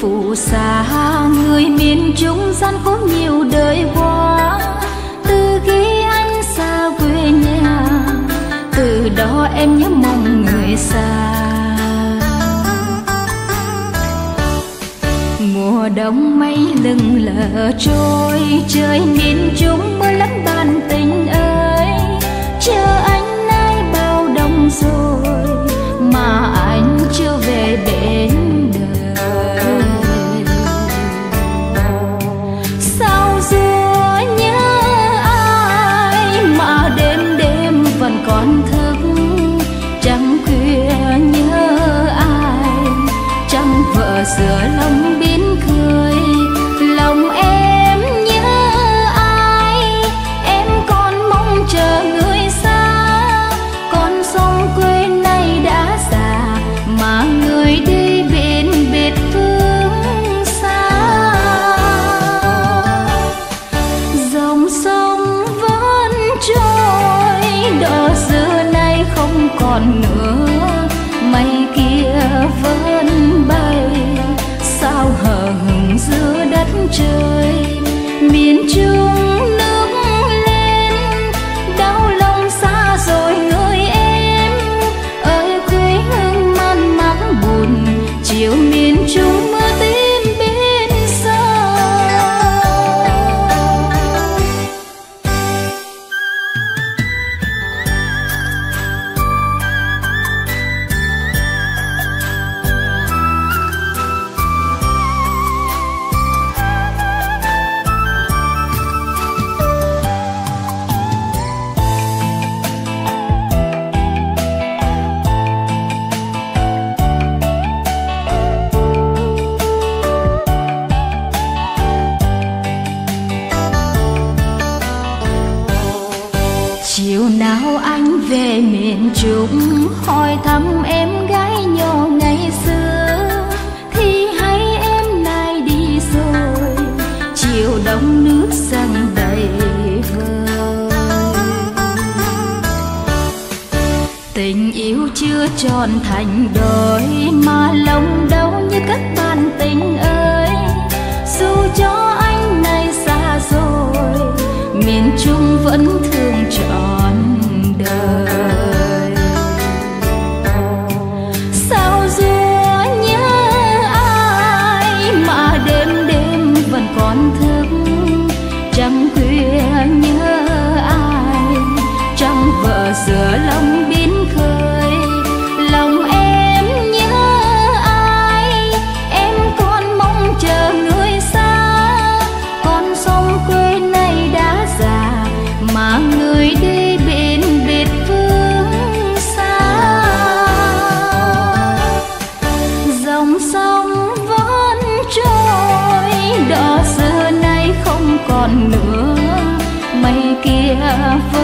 phù xa, người miền trung gian khổ nhiều đời qua từ khi anh xa quê nhà, từ đó em nhớ mong người xa. Mùa đông mây lừng lờ trôi, trời miền trung mưa lắm bàn tay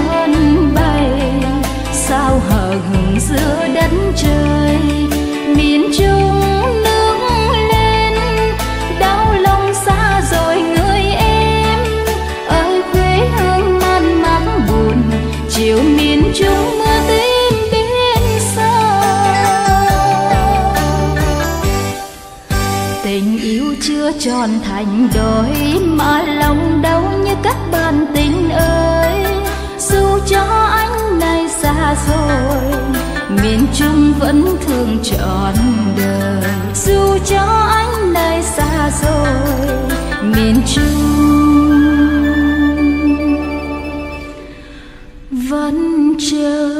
vẫn bay, sao hờ hững giữa đất trời? Miền trung nước lên, đau lòng xa rồi người em. Ơi, quê hương man mác buồn, chiều miền trung mưa tím biển xa. Tình yêu chưa tròn thành đôi, mà rồi, miền trung vẫn thương trọn đời dù cho anh nơi xa rồi, miền trung vẫn chưa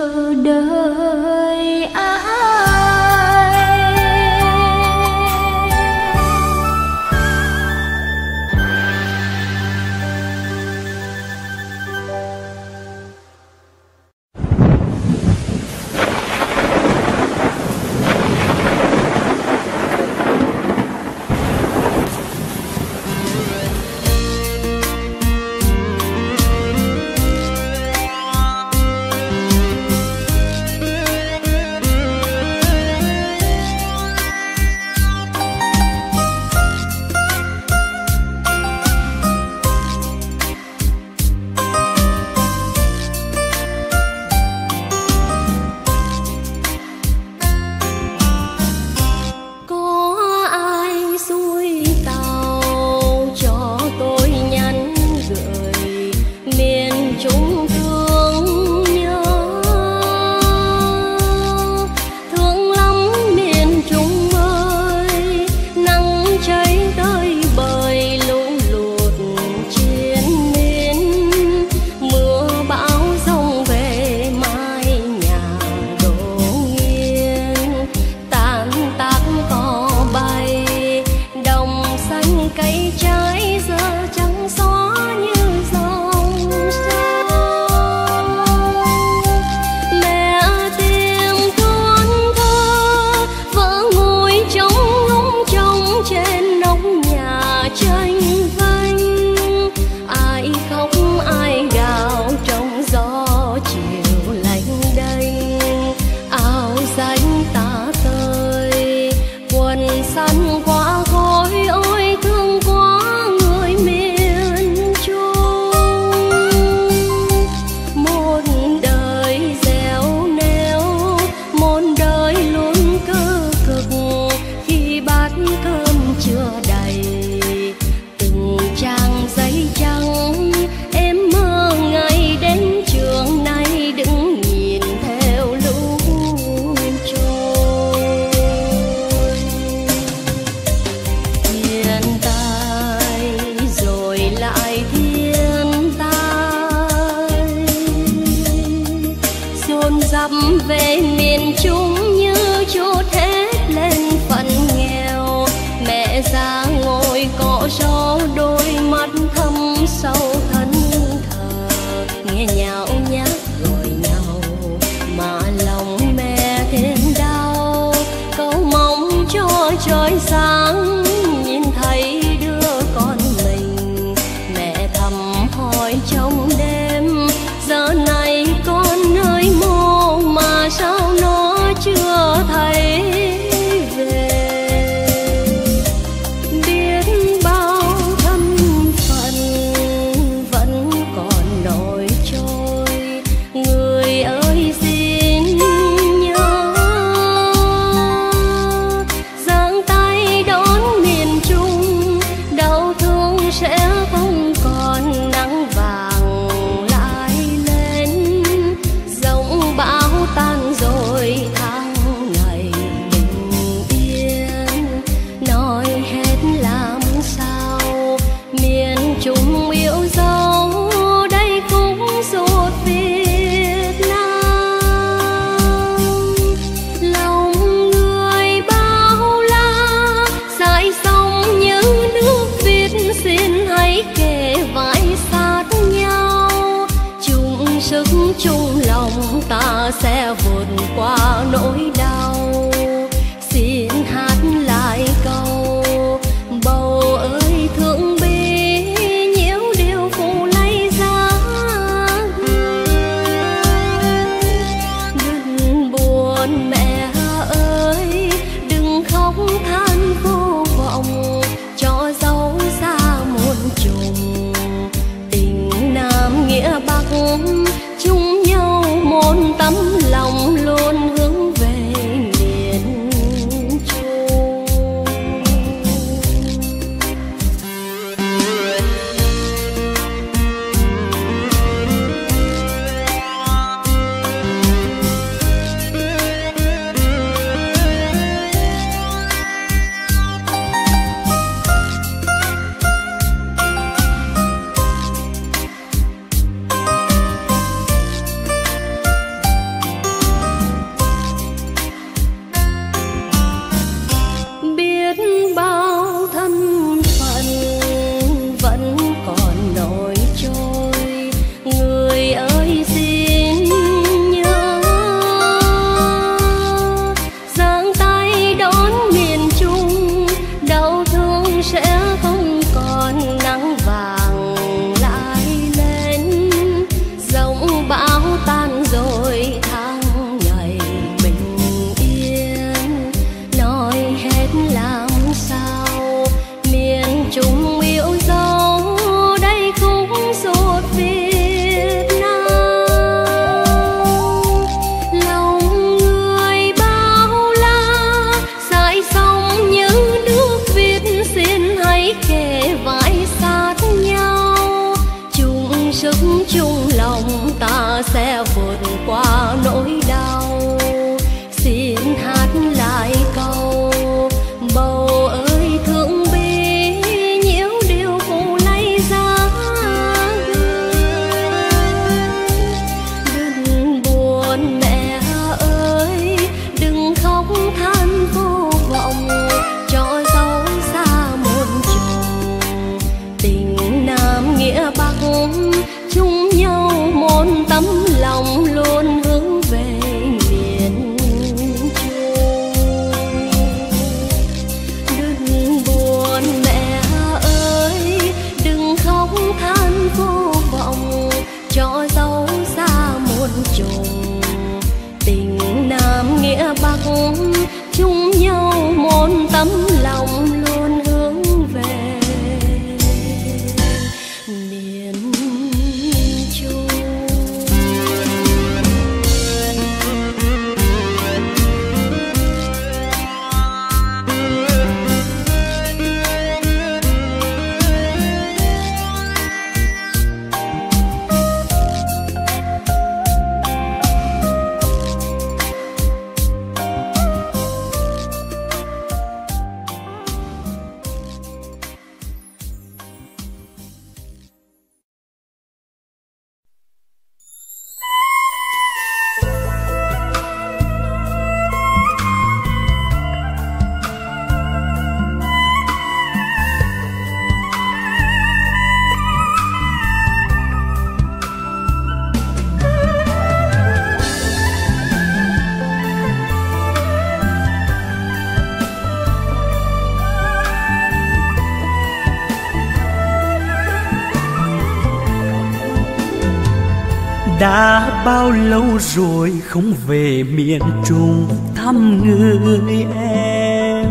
đã bao lâu rồi không về miền trung thăm người em?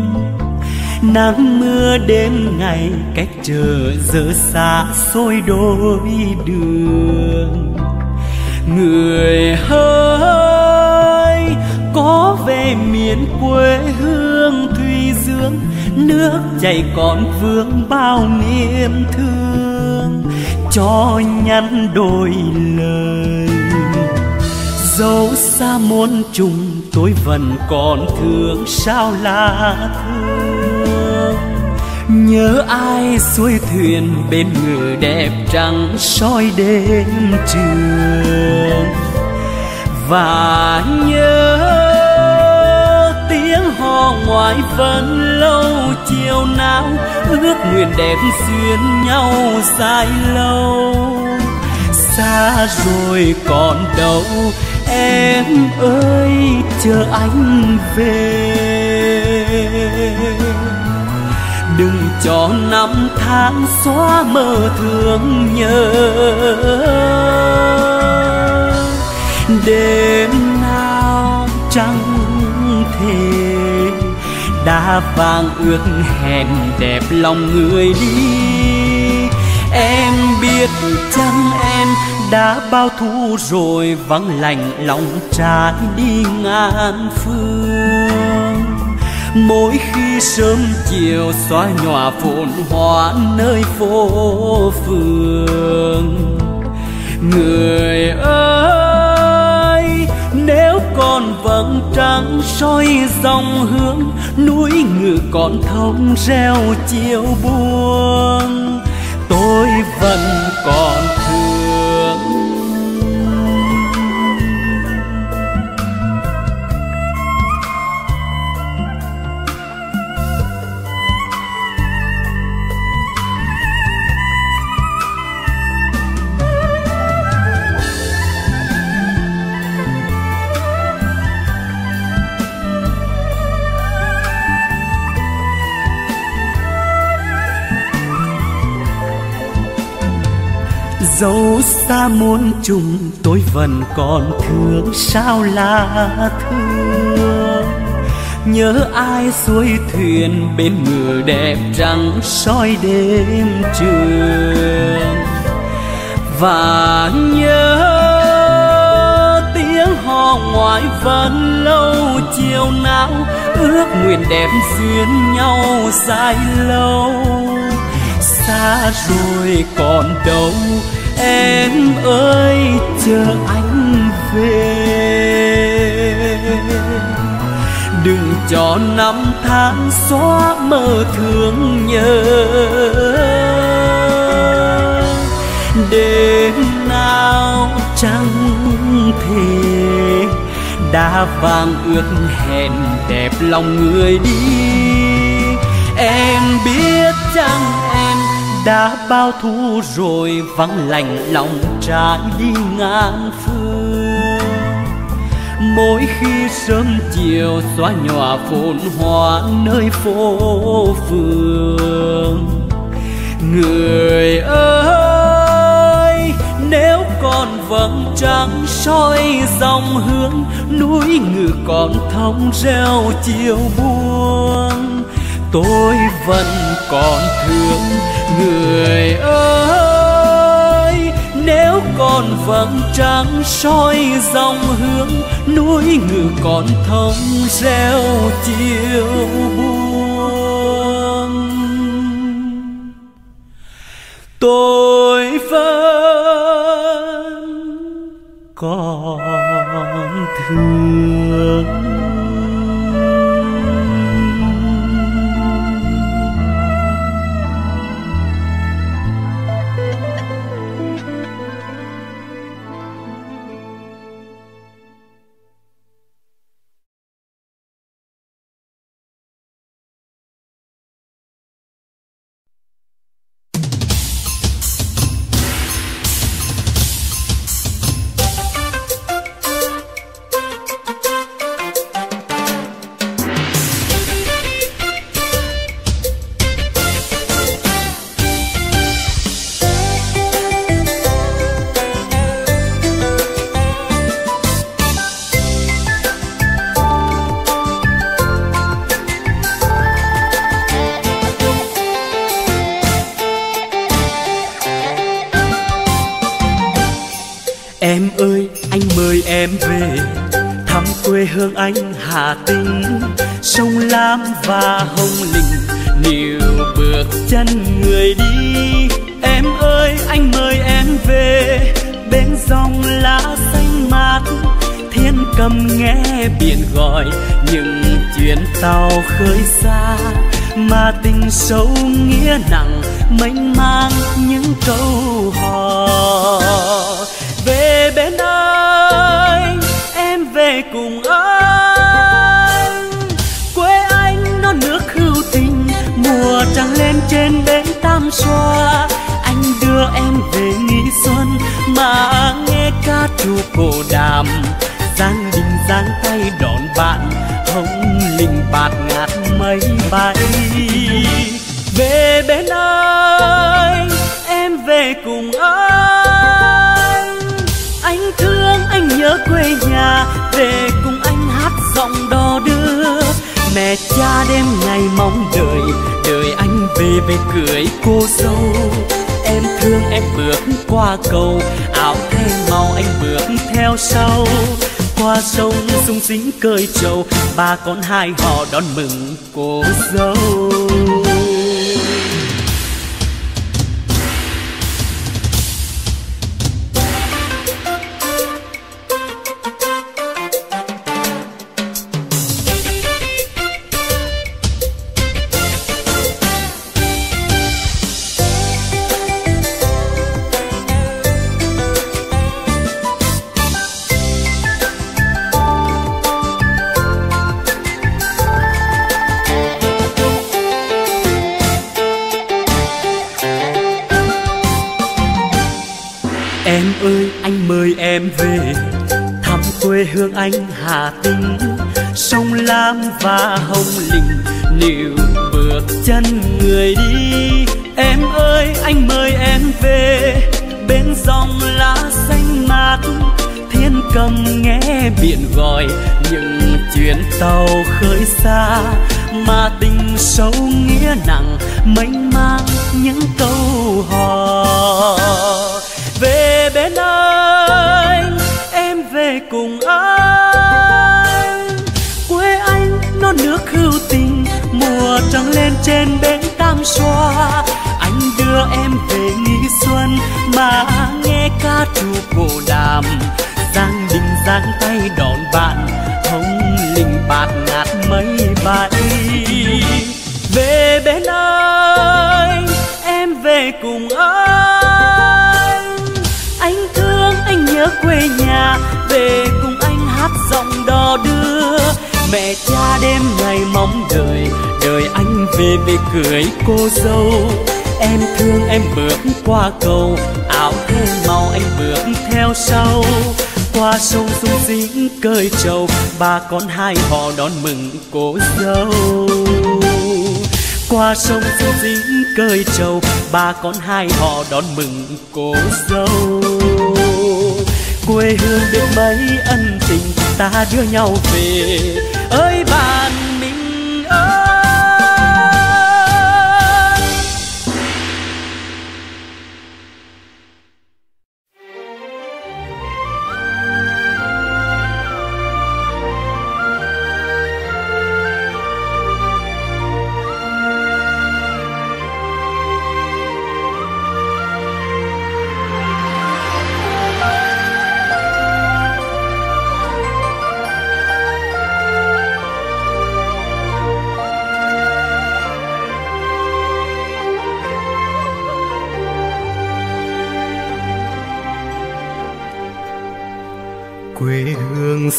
Nắng mưa đêm ngày cách chờ giờ xa xôi đôi đường. Người ơi, có về miền quê hương thùy dương, nước chảy còn vương bao niềm thương cho nhắn đôi lời. Dẫu xa muôn trùng, tôi vẫn còn thương sao là thương. Nhớ ai xuôi thuyền bên người đẹp trắng soi đêm trường. Và nhớ tiếng hò ngoài vẫn lâu chiều nào, ước nguyện đẹp xuyên nhau dài lâu. Xa rồi còn đâu, em ơi, chờ anh về. Đừng cho năm tháng xóa mơ thương nhớ. Đêm nào trăng thề đã vàng ước hẹn đẹp lòng người đi. Em biết chăng em đã bao thu rồi, vắng lạnh lòng trái đi ngàn phương. Mỗi khi sớm chiều xóa nhòa phồn hoa nơi phố phường. Người ơi! Còn vầng trăng soi dòng hướng, núi ngự còn thông reo chiều buông. Tôi vẫn còn dẫu xa muôn trùng, tôi vẫn còn thương sao là thương. Nhớ ai xuôi thuyền bên mưa đẹp trắng soi đêm trường. Và nhớ tiếng hò ngoài vẫn lâu chiều nào, ước nguyện đẹp duyên nhau dài lâu. Xa rồi còn đâu em ơi, chờ anh về. Đừng cho năm tháng xóa mơ thương nhớ. Đêm nào trăng thề đã vàng ước hẹn đẹp lòng người đi. Em biết chăng đã bao thu rồi vắng lành lòng trái đi ngàn phương. Mỗi khi sớm chiều xóa nhòa phồn hoa nơi phố phường. Người ơi, nếu còn vầng trăng soi dòng hướng núi ngự còn thông reo chiều buông. Tôi vẫn còn thương người ơi, nếu còn vầng trăng soi dòng hướng, núi ngự còn thông reo chiều buông. Tôi vẫn còn thương. Ngát mây bay về bên anh, em về cùng anh. Anh thương, anh nhớ quê nhà, về cùng anh hát giọng đò đưa. Mẹ cha đêm ngày mong đợi đợi anh về về cưới cô dâu. Em thương, em bước qua cầu, áo thêm màu anh bước theo sau qua sông sung sính cơi trầu ba con hai họ đón mừng cô dâu. Hà Tĩnh sông Lam và Hồng Linh níu bước chân người đi, Em ơi, anh mời em về. Bên dòng lá xanh mát, thiên cầm nghe biển gọi. Những chuyến tàu khơi xa, mà tình sâu nghĩa nặng, mênh mang những câu hò. Về bên anh, em về cùng anh. Trăng lên trên bến tam xoa. Anh đưa em về nghỉ xuân mà nghe ca trù cổ đàm. Giang đình giang tay đón bạn hồng linh bạt ngát mây bay về bên anh, em về cùng anh. Anh thương, anh nhớ quê nhà, về cùng anh hát giọng đò đưa. Mẹ cha đêm ngày mong về về cưới cô dâu. Em thương em bước qua cầu, áo thêm màu anh bước theo sau. Qua sông sung dính cơi trầu, ba con hai họ đón mừng cô dâu. Qua sông sung dính cơi trầu, ba con hai họ đón mừng cô dâu. Quê hương biết mấy ân tình, ta đưa nhau về. Ơi bạn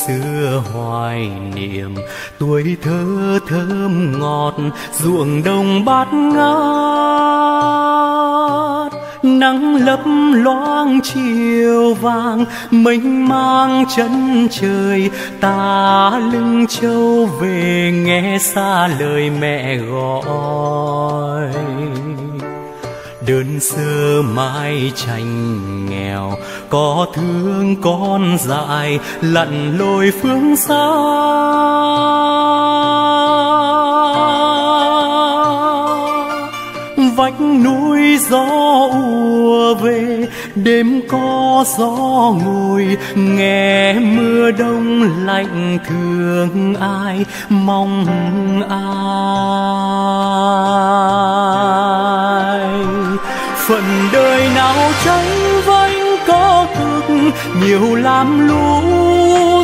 xưa hoài niệm. Tuổi thơ thơm ngọt, ruộng đồng bát ngát. Nắng lấp loáng chiều vàng, mênh mang chân trời. Ta lưng châu về nghe xa lời mẹ gọi đơn sơ mái tranh nghèo, có thương con dại lặn lội phương xa. Vách núi gió ùa về, đêm có gió ngồi, nghe mưa đông lạnh thương ai mong ai phần đời nào tranh vanh có cực, nhiều lam lũ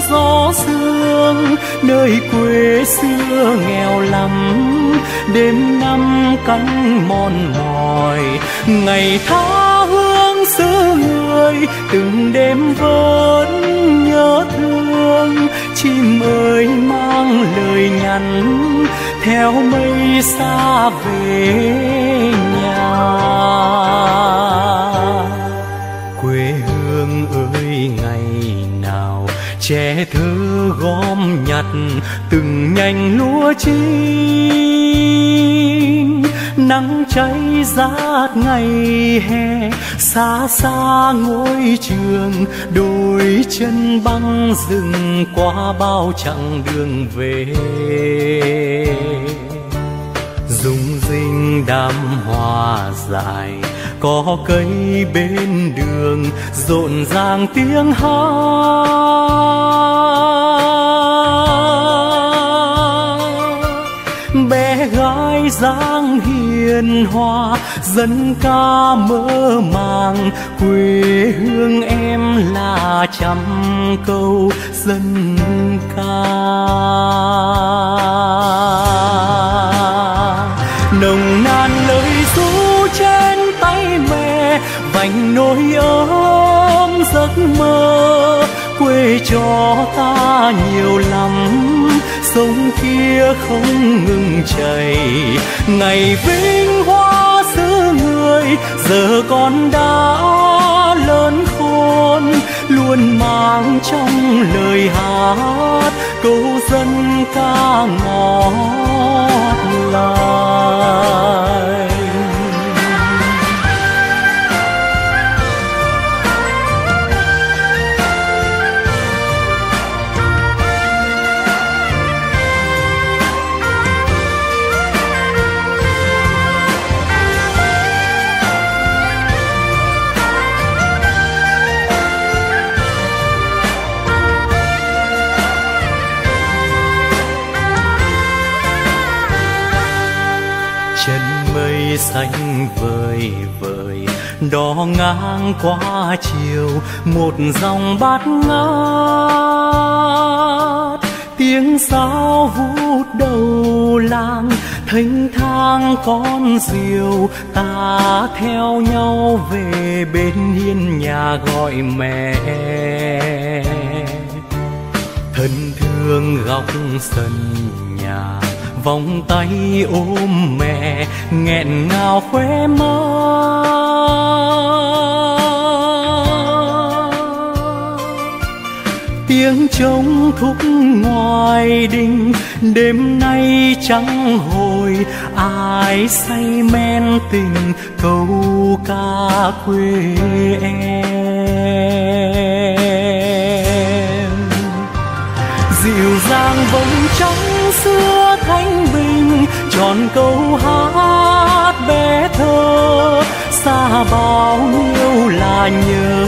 gió sương. Nơi quê xưa nghèo lắm, đêm năm cắn mòn mỏi. Ngày tha hương xứ người, từng đêm vẫn nhớ thương. Chim ơi mang lời nhắn, theo mây xa về nhà quê hương ơi, ngày nào trẻ thơ gom nhặt từng nhành lúa chín. Nắng cháy rát ngày hè, xa xa ngôi trường đôi chân băng rừng qua bao chặng đường về đám hoa dài, có cây bên đường rộn ràng tiếng hát. Bé gái dáng hiền hòa, dân ca mơ màng, quê hương em là trăm câu dân ca. cho ta nhiều lắm, sông kia không ngừng chảy. Ngày vinh hoa xứ người, giờ con đã lớn khôn, luôn mang trong lời hát, câu dân ca ngọt lành qua chiều, một dòng bát ngát. Tiếng sáo vút đầu làng, thênh thang con diều. Ta theo nhau về bên hiên nhà gọi mẹ. Thân thương góc sân nhà, vòng tay ôm mẹ. Nghẹn ngào khóe mắt tiếng trống thúc ngoài đình. Đêm nay trắng hồi, ai say men tình, câu ca quê em. Dịu dàng vòng trắng xưa thanh bình, tròn câu hát bé thơ. Xa bao nhiêu là nhớ,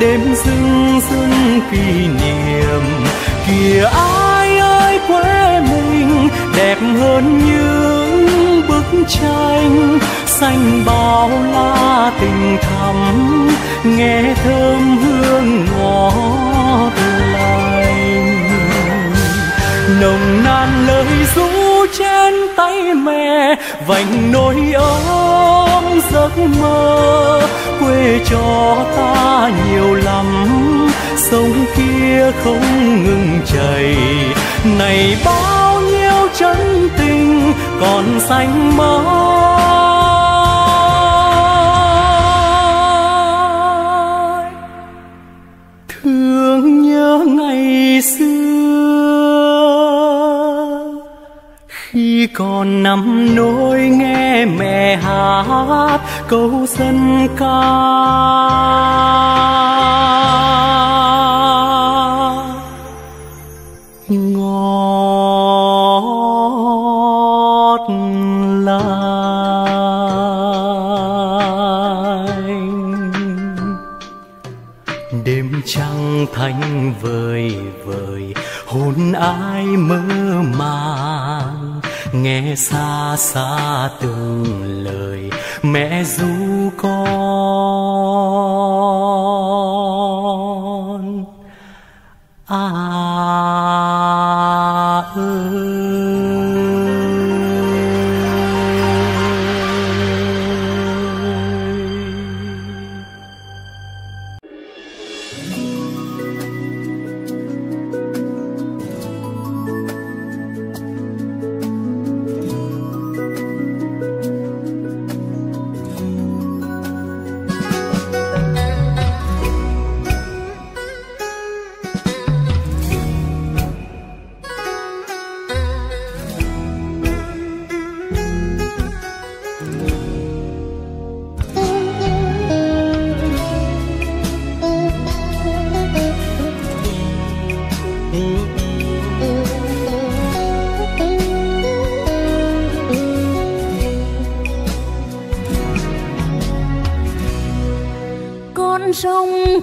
đêm dưng dưng kỷ niệm. Kìa ai ơi, quê mình đẹp hơn những bức tranh. Xanh bao la tình thắm, nghe thơm hương ngọt lành. Nồng nàn lời ru trên tay mẹ, vành nỗi ấm giấc mơ. Quê cho ta nhiều lắm, sông kia không ngừng chảy. Này bao nhiêu chân tình còn xanh mãi. Thương nhớ ngày xưa, khi còn nằm câu dân ca. Ngọt lành. Đêm trăng thanh vời vời, hồn ai mơ màng. Nghe xa xa từng mẹ ru con à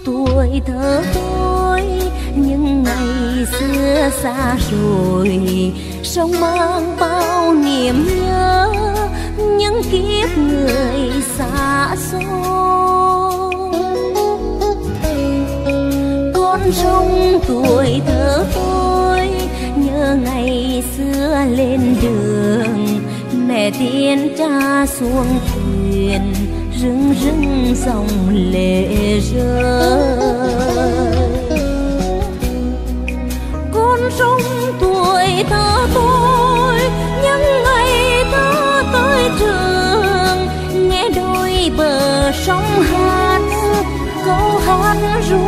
tuổi thơ tôi, những ngày xưa xa rồi sống mang bao niềm nhớ, những kiếp người xa xôi. Con sông tuổi thơ tôi, nhớ ngày xưa lên đường, mẹ tiên cha xuống rưng rưng dòng lệ rơi. Con sông tuổi thơ tôi những ngày thơ tới trường, nghe đôi bờ sông hát, câu hát ru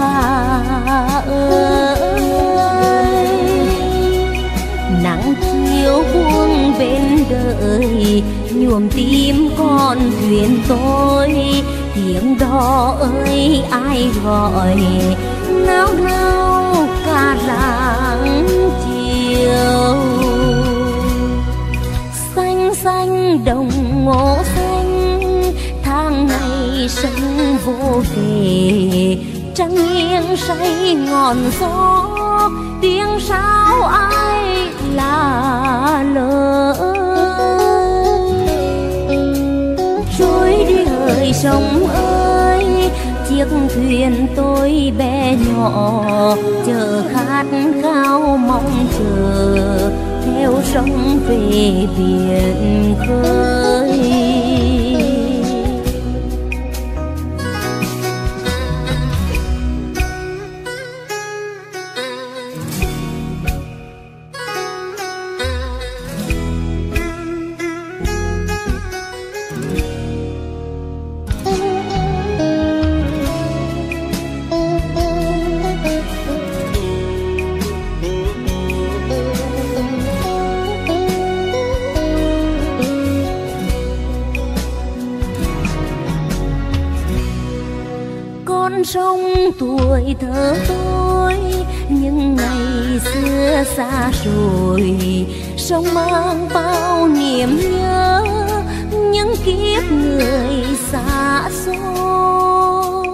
à ơi. Nắng chiều buông bên đời nhuộm tim con thuyền tôi. Tiếng đó ơi, ai gọi? Nao nao cả làng chiều. Xanh xanh đồng ngô xanh, tháng ngày sân vô về trăng nghiêng say ngọn gió, tiếng sáo ai là lời? sông ơi. Chiếc thuyền tôi bé nhỏ chờ khát khao mong chờ. Theo sông về biển khơi. vẫn trong tuổi thơ tôi, những ngày xưa xa rồi, sông mang bao niềm nhớ, những kiếp người xa xôi.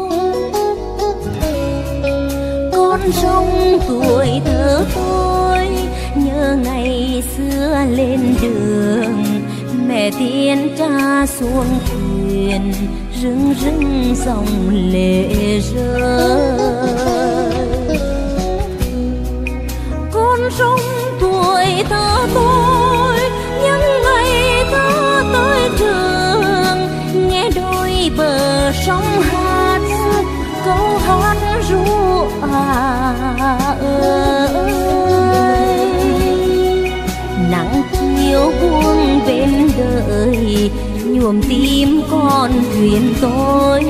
Con sông tuổi thơ tôi, nhớ ngày xưa lên đường, mẹ tiên cha xuống thuyền rưng rưng dòng lệ rơi. Con trong tuổi thơ tôi những ngày thơ tới trường, nghe đôi bờ sông hát câu hát ru à ơi. Nắng chiều buông bên đời nhuộm tim con thuyền tôi.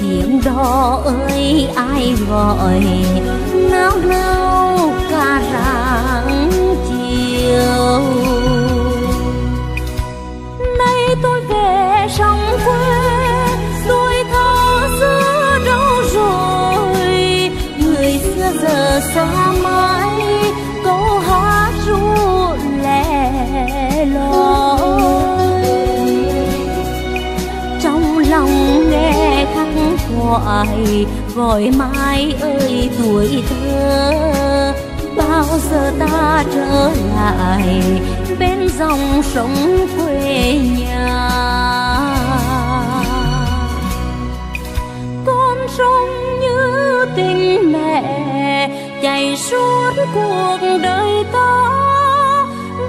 Tiếng đó ơi, ai gọi? Nao nao cả rạng chiều. gọi gọi mãi ơi, tuổi thơ. Bao giờ ta trở lại bên dòng sông quê nhà? Con sông như tình mẹ chảy suốt cuộc đời ta.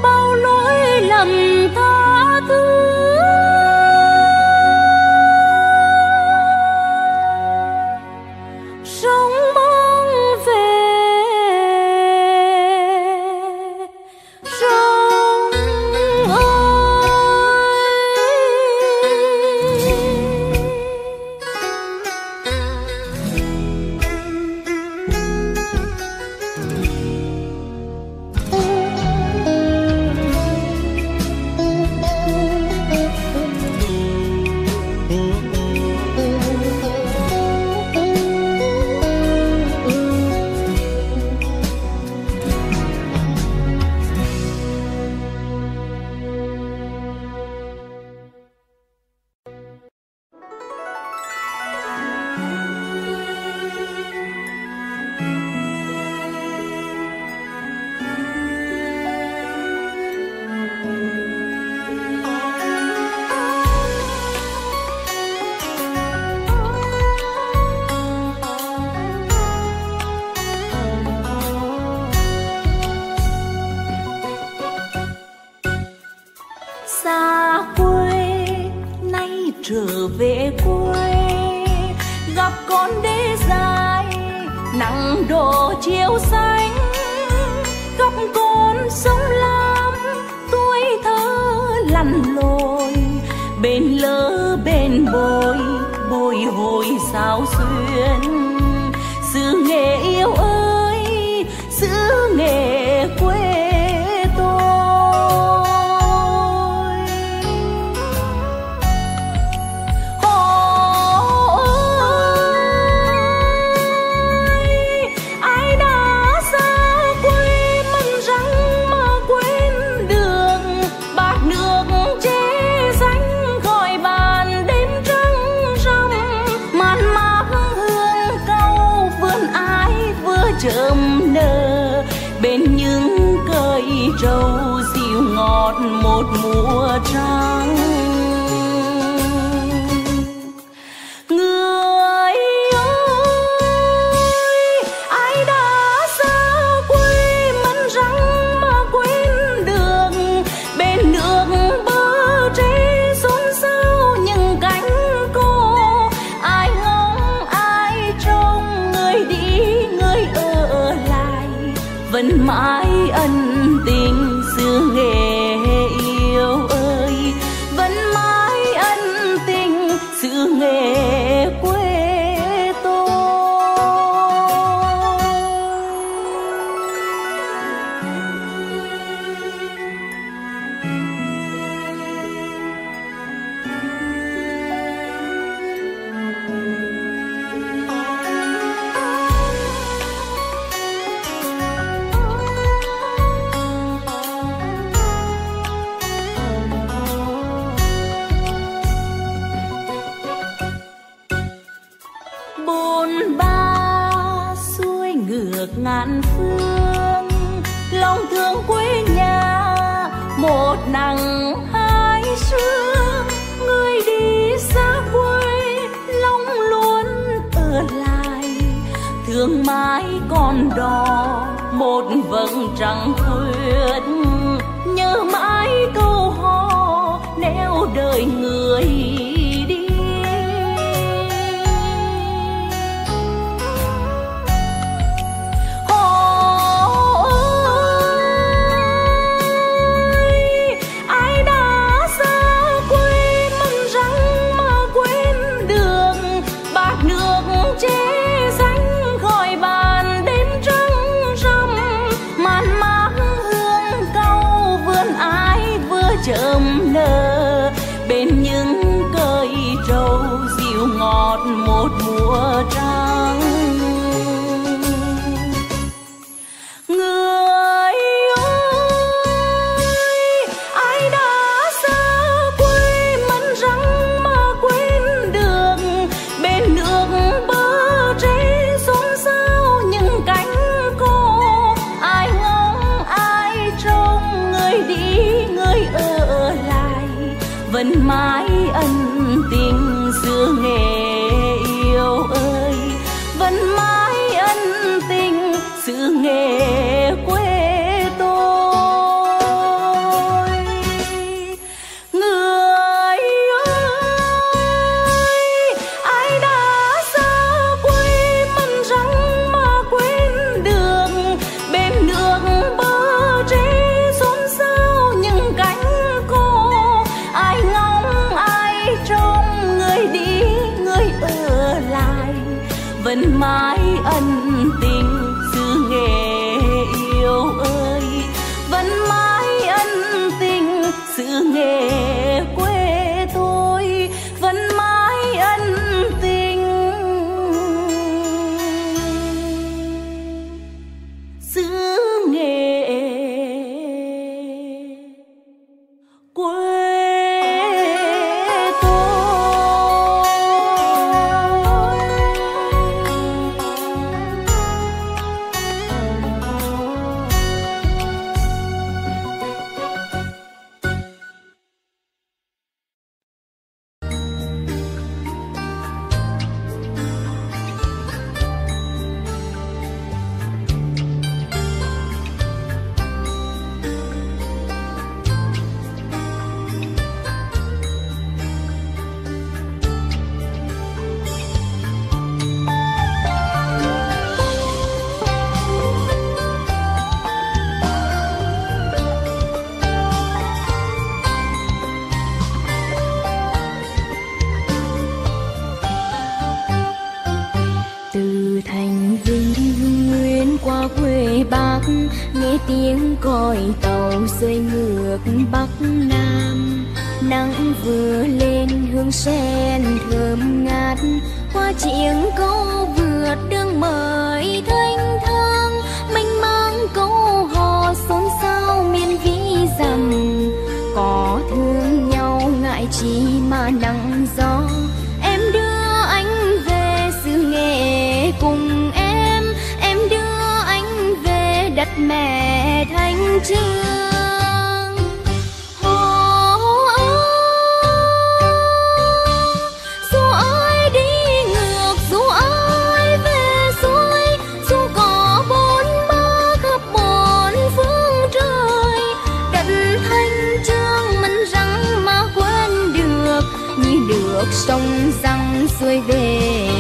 Bao lỗi lầm tha thứ? Trở về quê, gặp con đê dài nắng đổ chiều xanh. Gặp con sông lam, tuổi thơ lăn lội bên lỡ bên bồi bồi hồi sao xuyên. my ngọt một mùa trăng.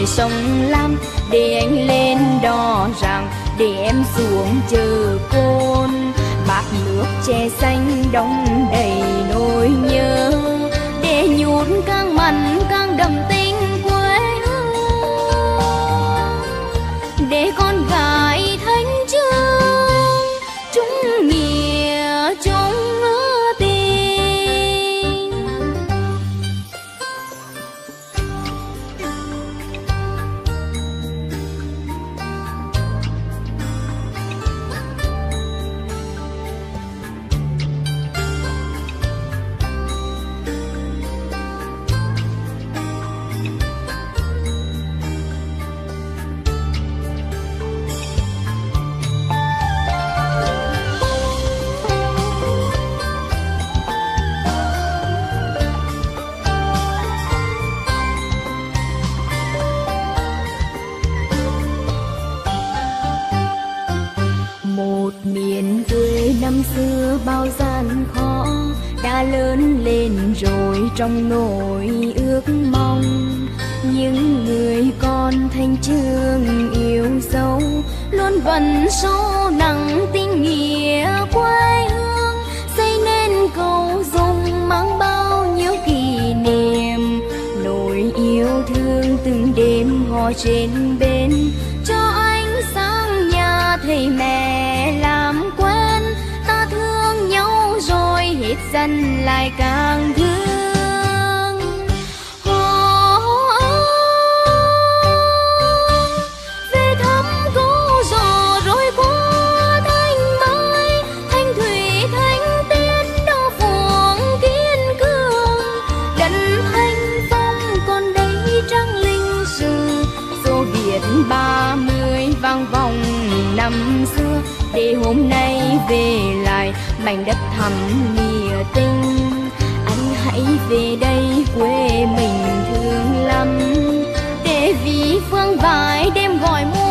sông lam, để anh lên đò rằng để em xuống chờ côn. Bạc nước che xanh đong đầy nỗi nhớ, để nhún ca trong nỗi ước mong. Những người con thanh trường yêu dấu, luôn vần số nặng tình nghĩa quê hương. Xây nên cầu dùng mang bao nhiêu kỷ niệm. Nỗi yêu thương từng đêm họ trên bên, cho ánh sáng nhà thầy mẹ làm quen. Ta thương nhau rồi hết dần lại càng thương thầm nghĩa tình. Anh hãy về đây quê mình thương lắm. Để vì phương vải đêm gọi muôn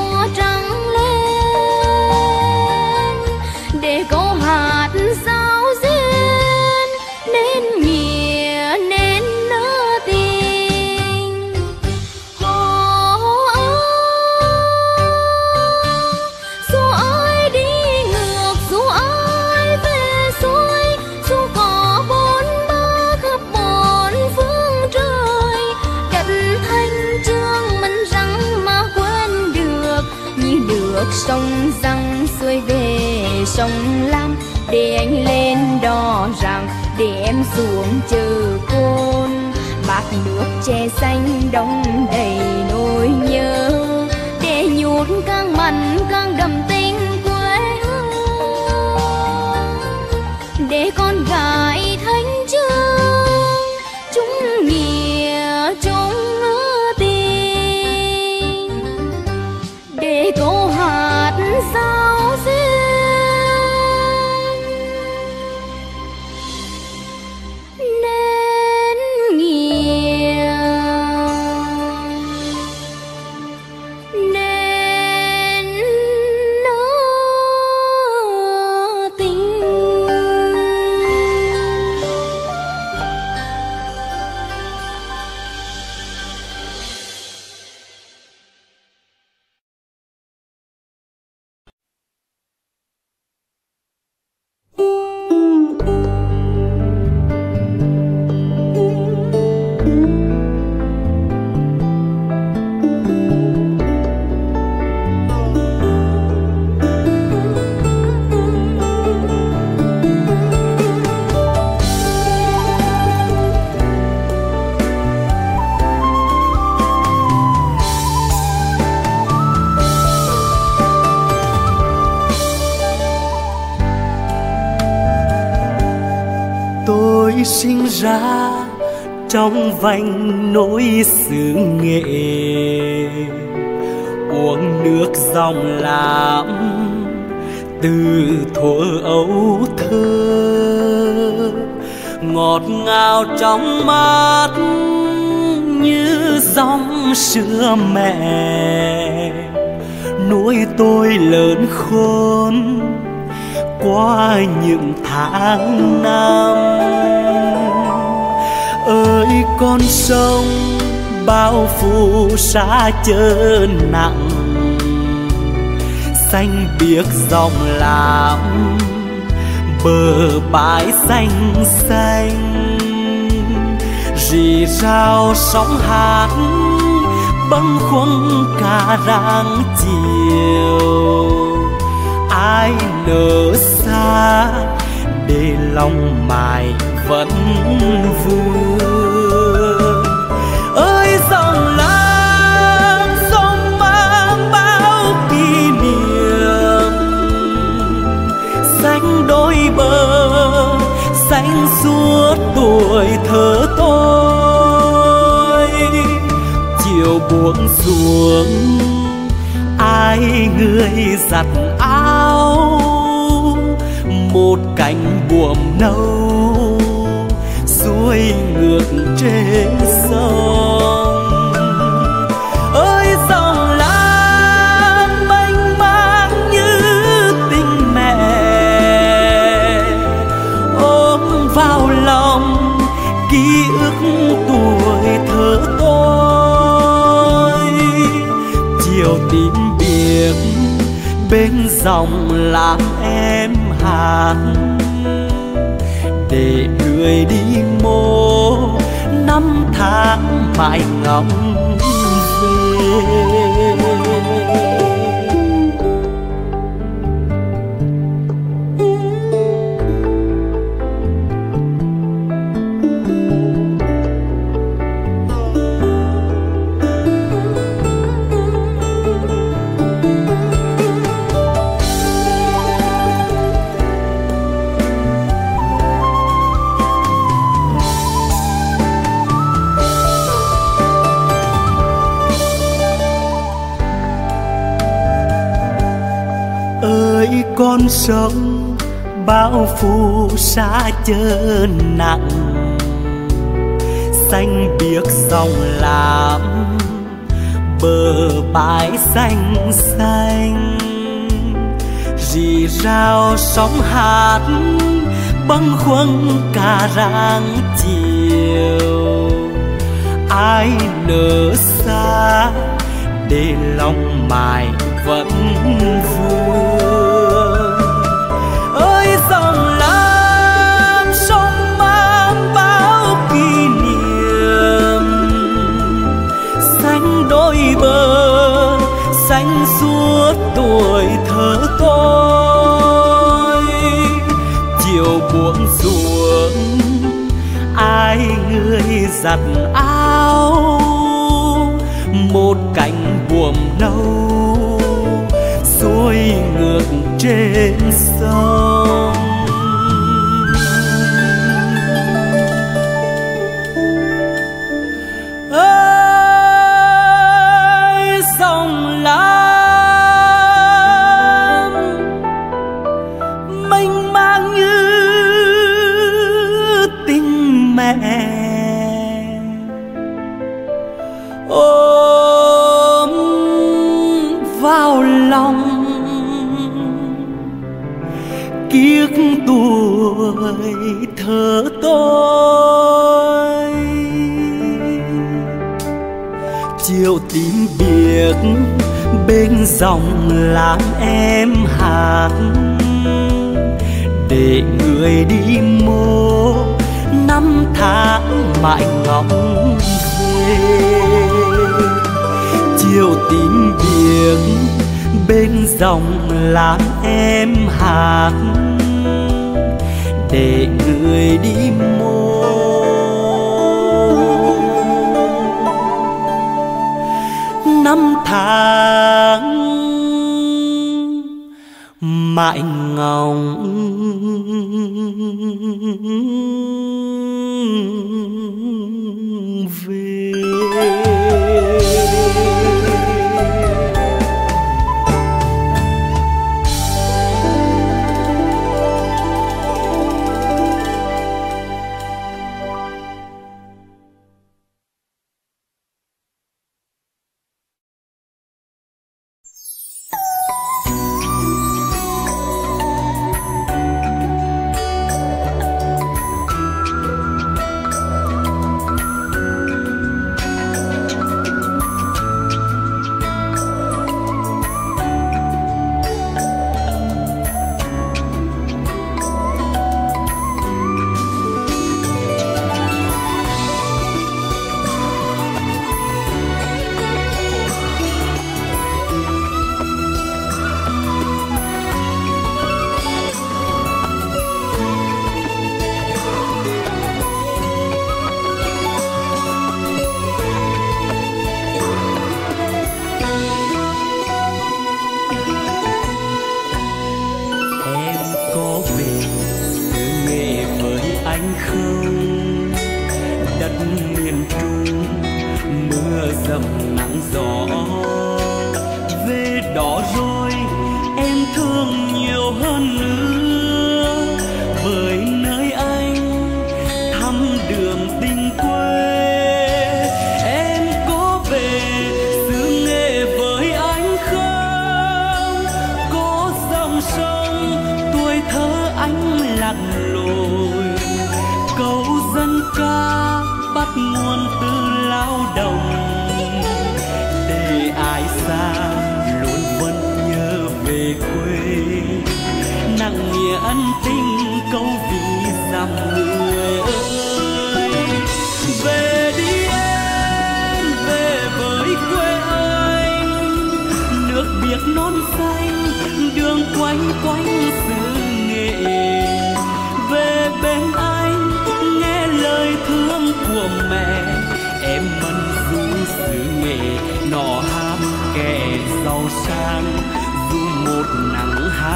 xuống chờ côn. Bát nước che xanh đông đầy nỗi nhớ, để nhút căng mặn càng trong vành nỗi xứ nghệ. Uống nước dòng lam từ thuở ấu thơ, ngọt ngào trong mắt như dòng sữa mẹ. Nuôi tôi lớn khôn qua những tháng năm con sông bao phủ xa chớ nặng. Xanh biếc dòng lam bờ bãi xanh xanh. Rì rào sóng hát bâng khuâng cả rạng chiều. Ai nỡ xa để lòng mài vẫn vương suốt tuổi thơ tôi. Chiều buông xuống, ai người giặt áo? Một cánh buồm nâu, xuôi ngược trên sông. Chiều biệt bên dòng làm em hát để người đi mô, năm tháng mãi ngóng về. Con sông bao phủ xa chớ nặng. Xanh biếc dòng làm bờ bãi xanh xanh. Rì rào sóng hạt bâng khuâng cả rạng chiều. Ai nỡ xa, để lòng mài vẫn vui. Mơ xanh suốt tuổi thơ tôi. Chiều buông xuống, ai người giặt áo, một cánh buồm nâu, xuôi ngược trên sông. Chiều biệt, bên dòng làm em hát. Để người đi mô năm tháng mãi ngóng về chiều tím biệt bên dòng làm em hát. Để người đi mô tháng mãi ngóng.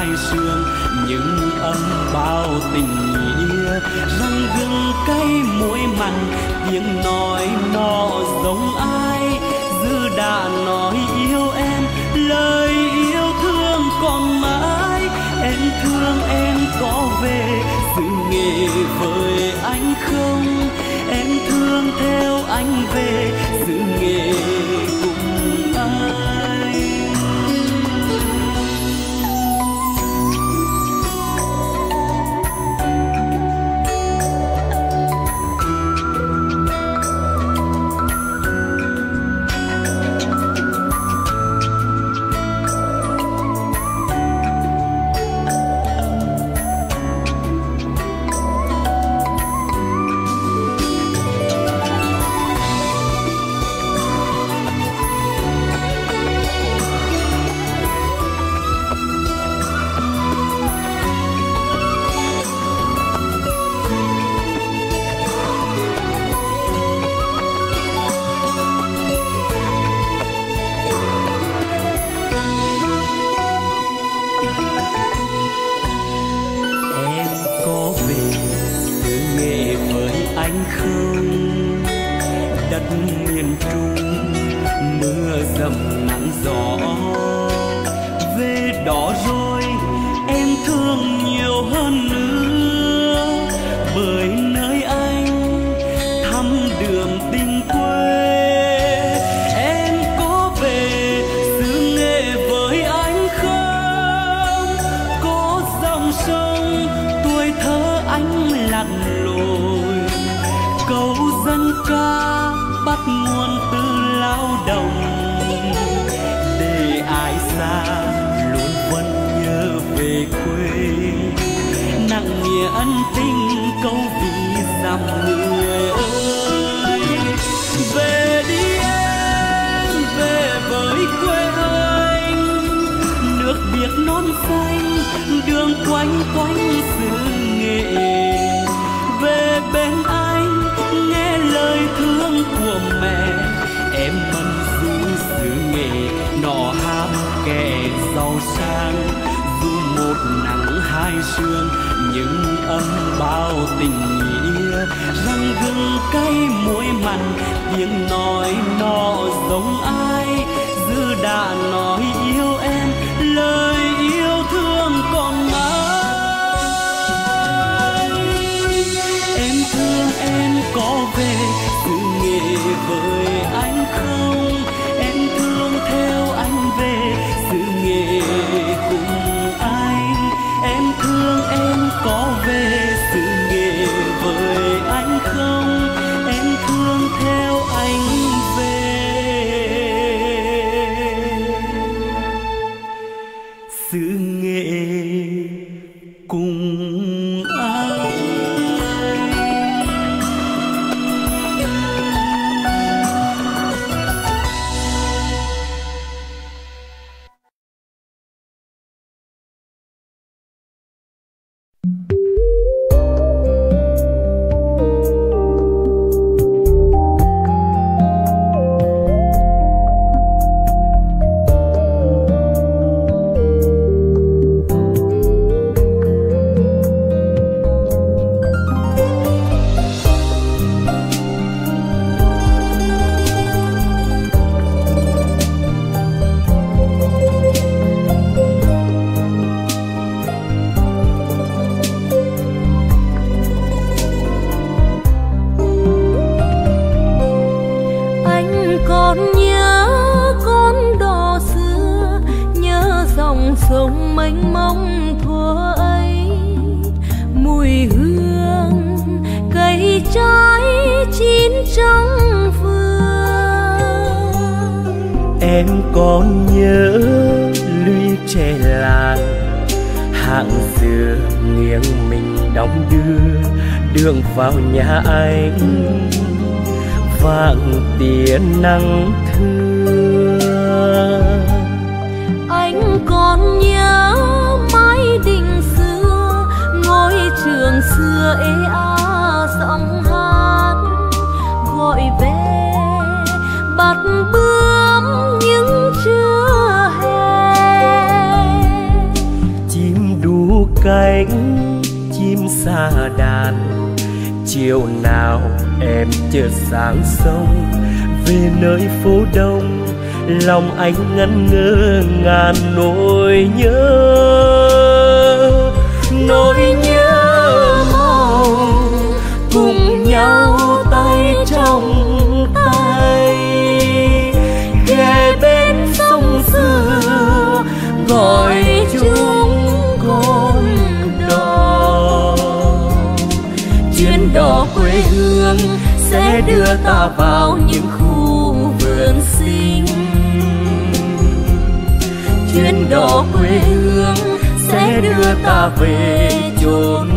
mai sương, những âm bao tình nghĩa. Răng gừng cay muối mặn, tiếng nói nó giống ai? Dư đã nói yêu em, lời yêu thương còn mãi. Em thương em có về sự nghề với anh không? Em thương theo anh về sự nghề dáng sông về nơi phố đông lòng anh ngẩn ngơ ngàn nỗi nhớ. Đưa ta vào những khu vườn xinh. Chuyến đò quê hương sẽ đưa ta về chốn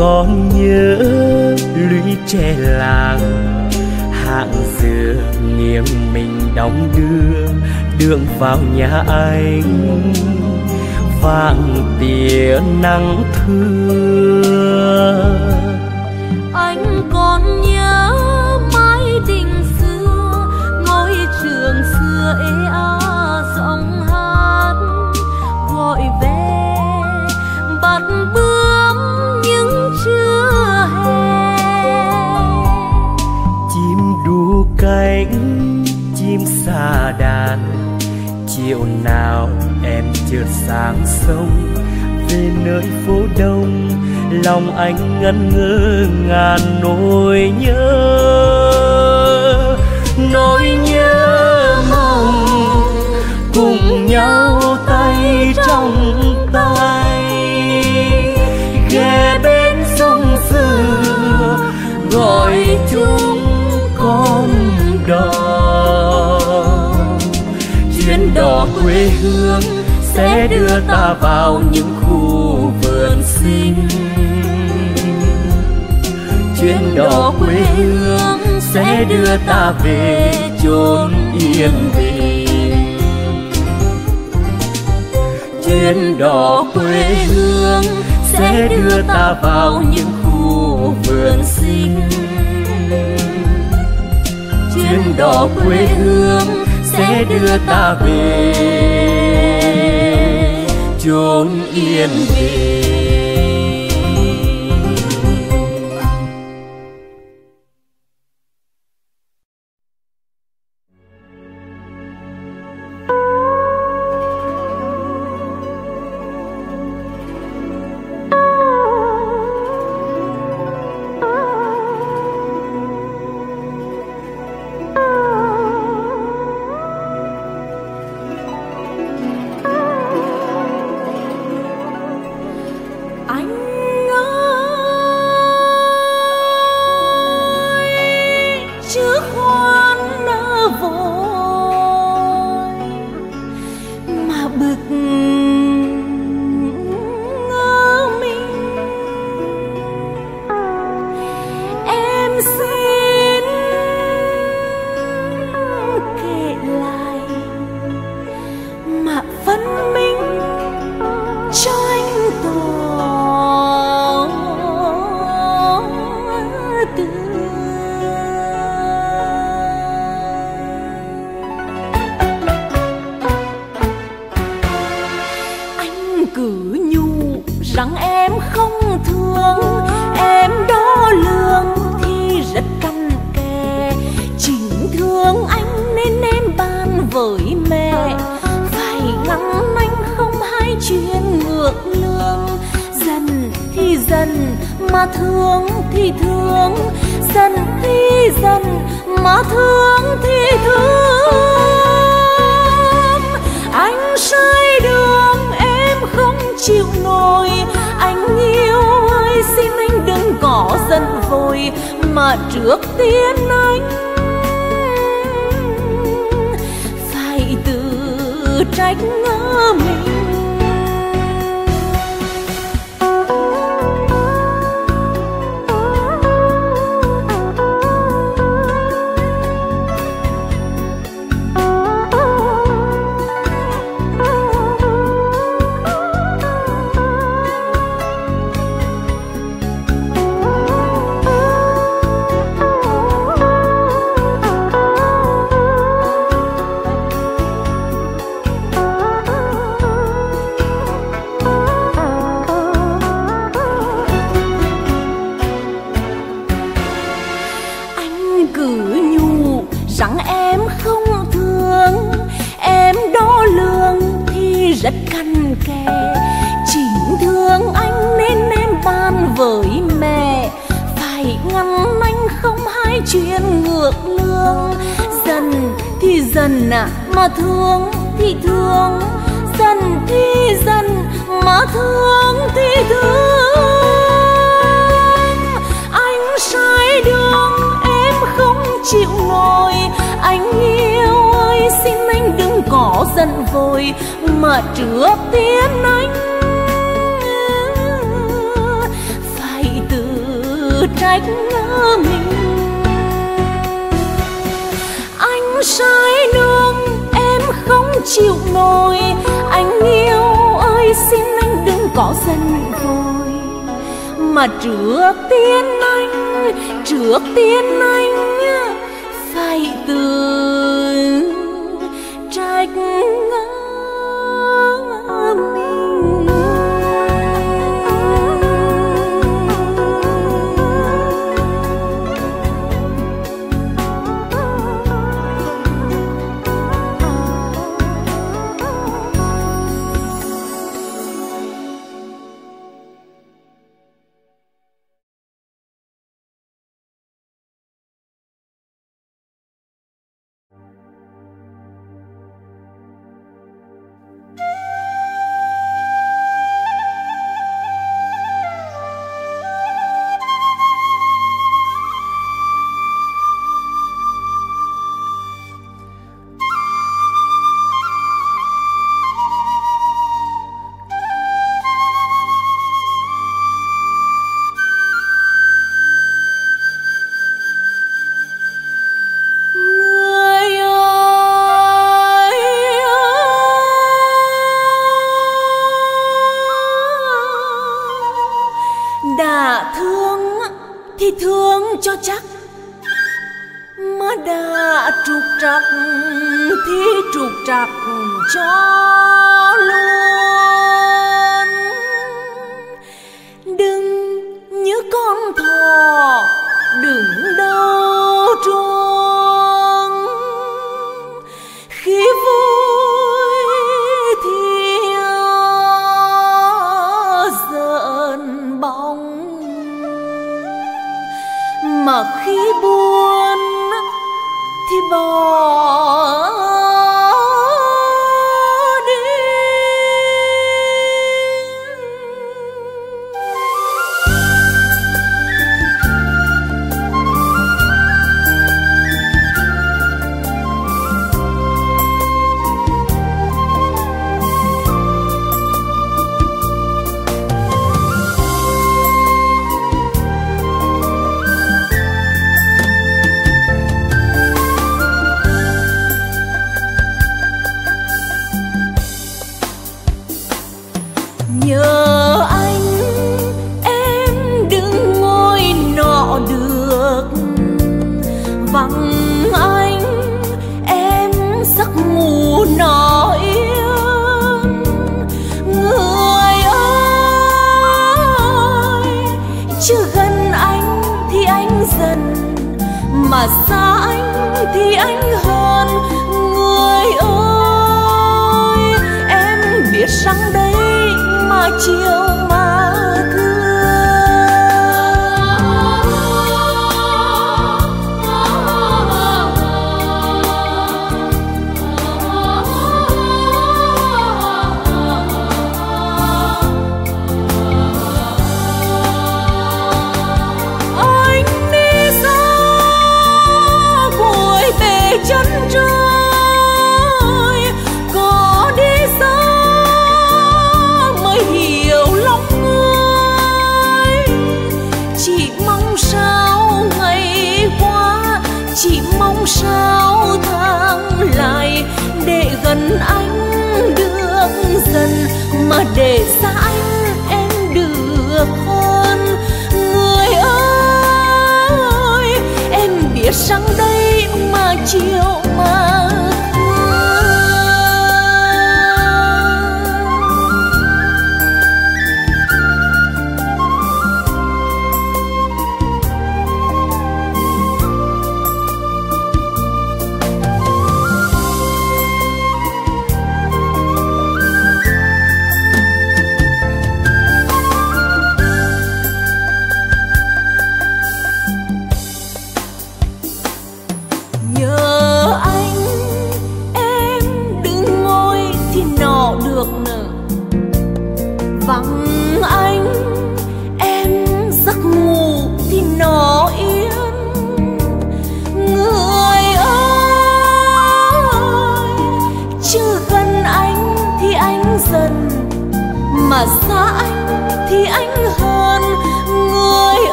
còn nhớ lũy tre làng. Hạng dừa nghiêng mình đóng đưa, đường vào nhà anh. Vàng tía nắng thương anh còn nhớ mái đình xưa, ngôi trường xưa ê ao hè chim đu cánh, chim xa đàn, chiều nào em chợt sáng sông. Về nơi phố đông, lòng anh ngẩn ngơ ngàn nỗi nhớ. Nỗi nhớ mong cùng nhau tay trong tay. Gọi chúng con đò đò quê hương sẽ đưa ta vào những khu vườn xinh. Chuyến đò quê hương sẽ đưa ta về chốn yên bình. Chuyến đò quê hương sẽ đưa ta vào những khu vườn xinh chuyến đò quê hương sẽ đưa ta về. Chốn yên bình. mà thương thì thương, dần thì dần mà thương thì thương. Anh sai đường, em không chịu nổi. Anh yêu ơi xin anh đừng có giận vội. Mà trước tiên anh phải tự trách ngỡ mình. mà thương thì thương dần thì dần mà thương thì thương. Anh sai đường, em không chịu nổi. Anh yêu ơi, xin anh đừng có giận vội, mà trước tiên anh. Phải tự trách mình. chịu nổi. Anh yêu ơi, xin anh đừng có giận vội. Mà trước tiên anh, trước tiên anh cho chắc. Mà đã trục trặc thì trục trặc cho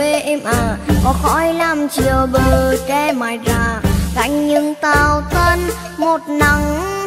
quê em à có khói làm chiều bờ tre mài rà gánh những tàu thân một nắng.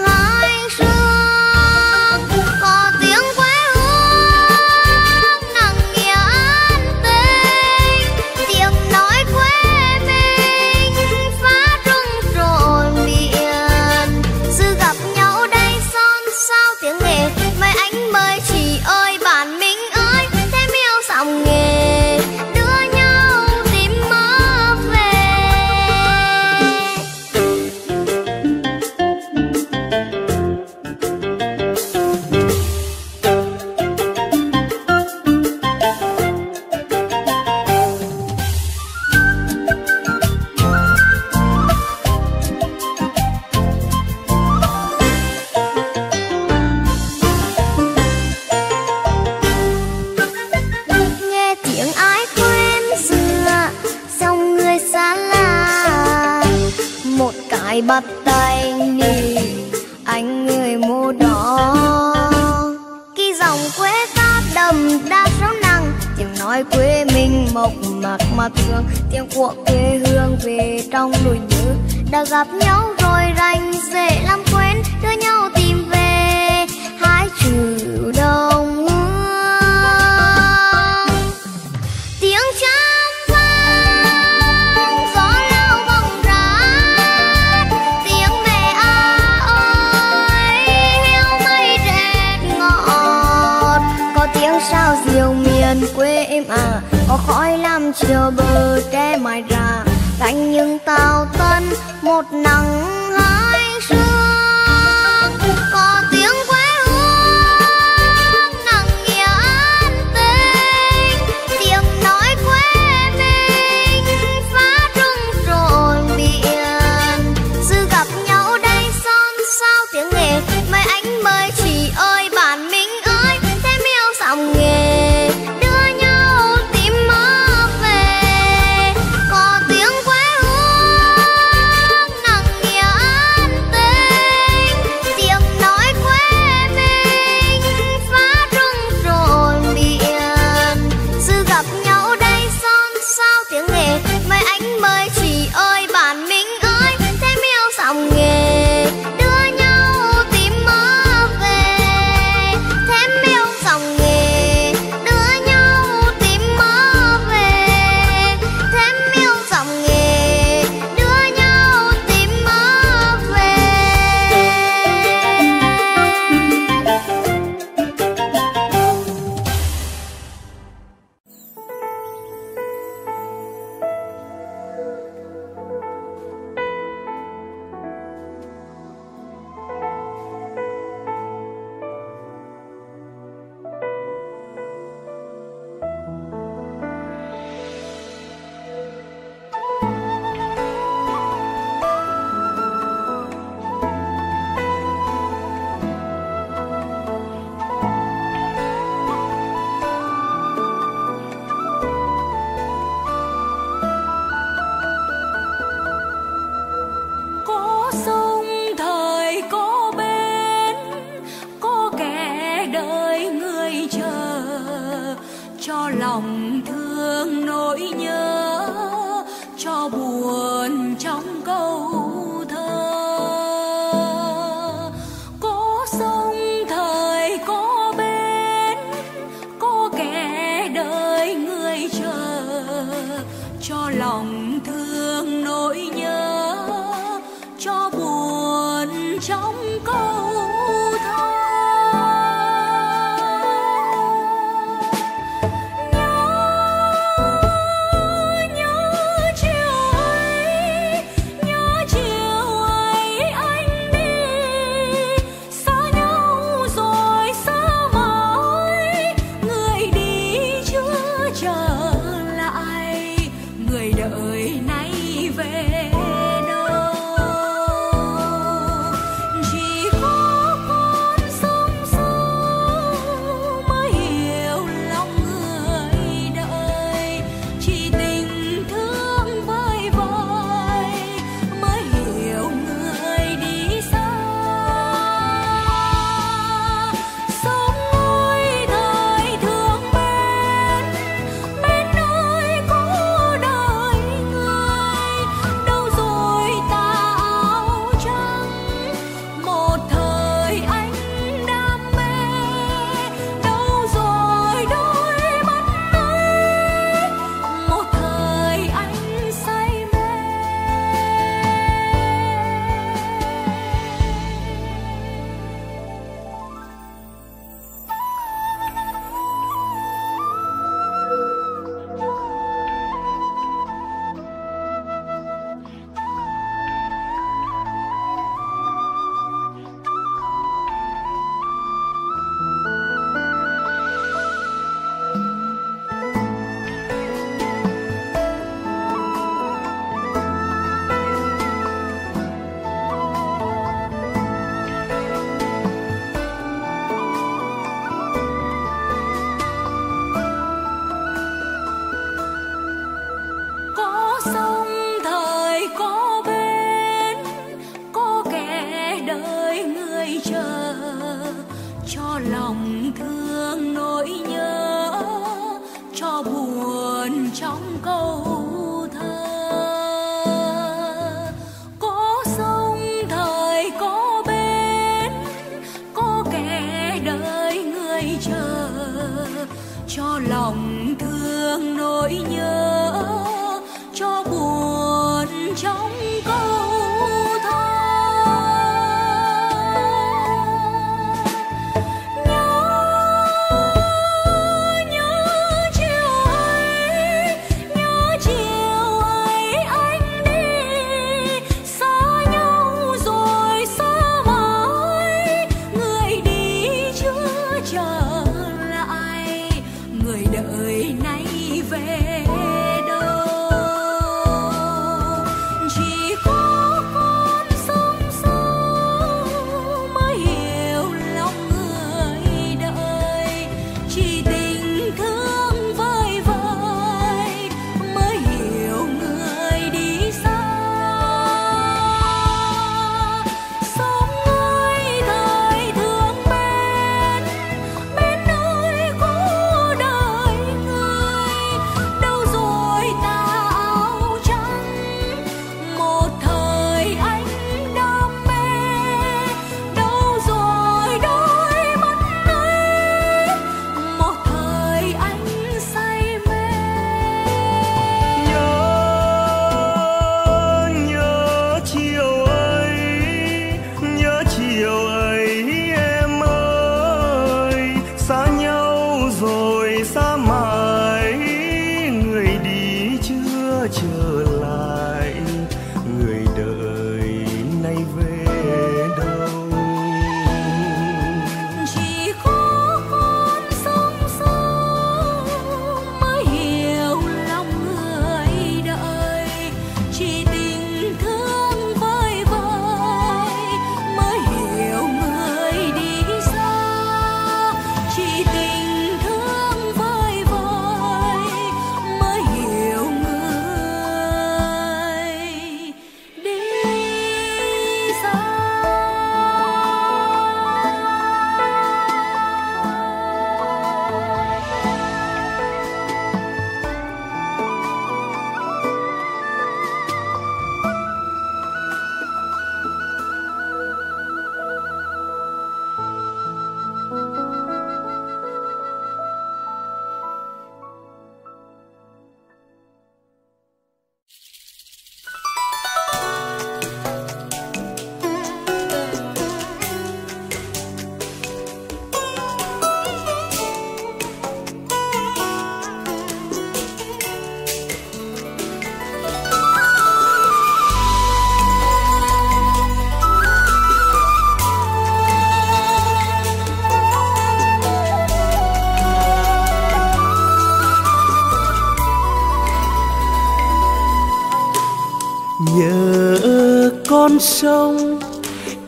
Non con sông,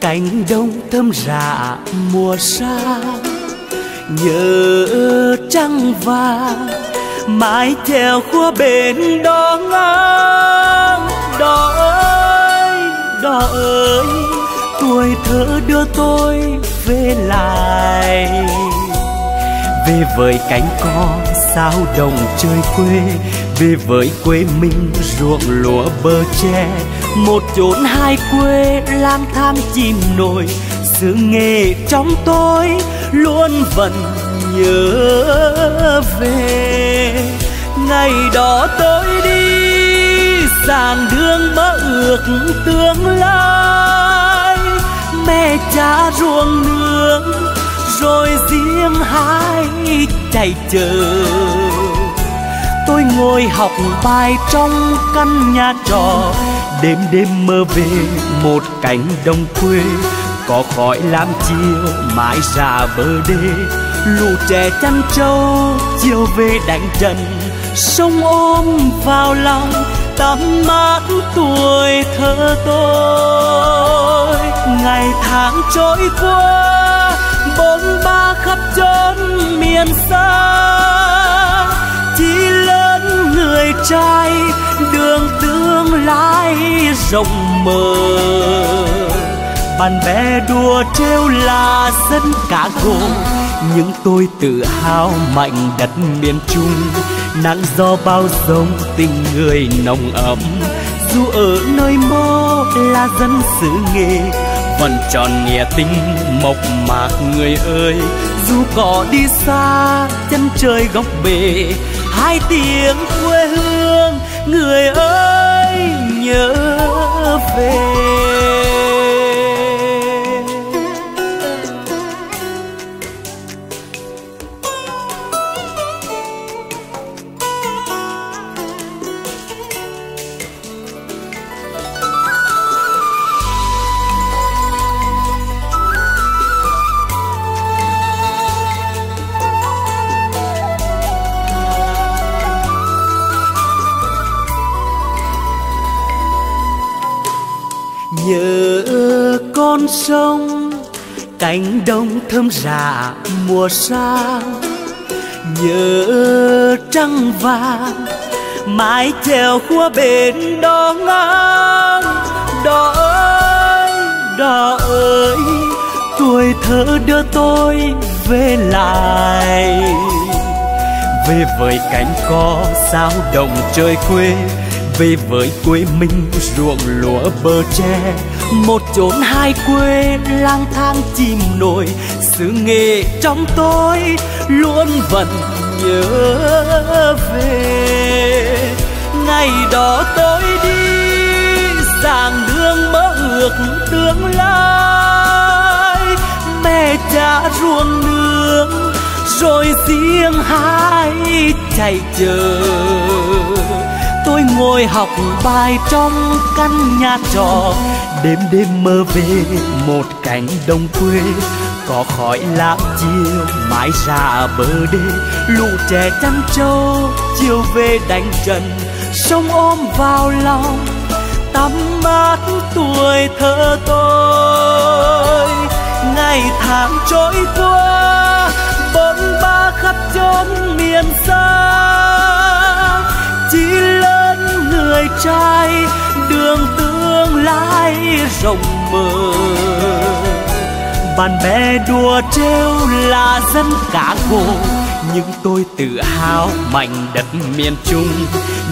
cánh đông thơm rạ mùa xa. Nhớ trăng vàng, mãi theo khua bên đó ngang. Đó ơi đó ơi, tuổi thơ đưa tôi về lại. Về với cánh cò sao đồng chơi quê, về với quê mình ruộng lúa bờ tre một chốn hai quê lang thang chìm nổi, sự nghề trong tôi luôn vẫn nhớ về. Ngày đó tôi đi sàn đường mơ ước tương lai. Mẹ cha ruộng nương rồi riêng hai chạy chờ tôi ngồi học bài trong căn nhà trọ đêm đêm mơ về một cánh đồng quê. Có khói lam chiều mãi ra bờ đê. Lũ trẻ chăn trâu chiều về đánh trận. Sông ôm vào lòng tắm mát tuổi thơ tôi. Ngày tháng trôi qua bôn ba khắp chốn miền xa. Chỉ người trai, đường tương lai rộng mở. Bạn bè đùa trêu là dân cả gồ nhưng tôi tự hào mạnh đất miền trung. Nắng gió bao dông tình người nồng ấm. Dù ở nơi mơ là dân xứ nghề, vẫn tròn nghĩa tình mộc mạc người ơi. Dù có đi xa, chân trời góc bể, hai tiếng quê người ơi nhớ về cánh đồng thơm rạ mùa sang. Nhớ trăng vàng mãi theo khua bên đó ngang. Đò ơi đò ơi, tuổi thơ đưa tôi về lại. Về với cánh cò sao đồng trời quê về với quê mình, ruộng lúa bờ tre. Một chốn hai quê lang thang chìm nổi sự nghề trong tôi luôn vẫn nhớ về. Ngày đó tôi đi giảng đường mơ ước tương lai. Mẹ cha ruộng nương, rồi riêng hai chạy chờ tôi ngồi học bài trong căn nhà trọ. Đêm đêm mơ về một cánh đồng quê, có khói lá chiều mãi ra bờ đê. Lũ trẻ chăn trâu chiều về đánh trận, sông ôm vào lòng. Tắm mát tuổi thơ tôi, ngày tháng trôi qua bốn ba khắp chốn miền xa người trai, đường tương lai rộng mở. Bạn bè đùa trêu là dân cả gồ nhưng tôi tự hào mạnh đất miền trung.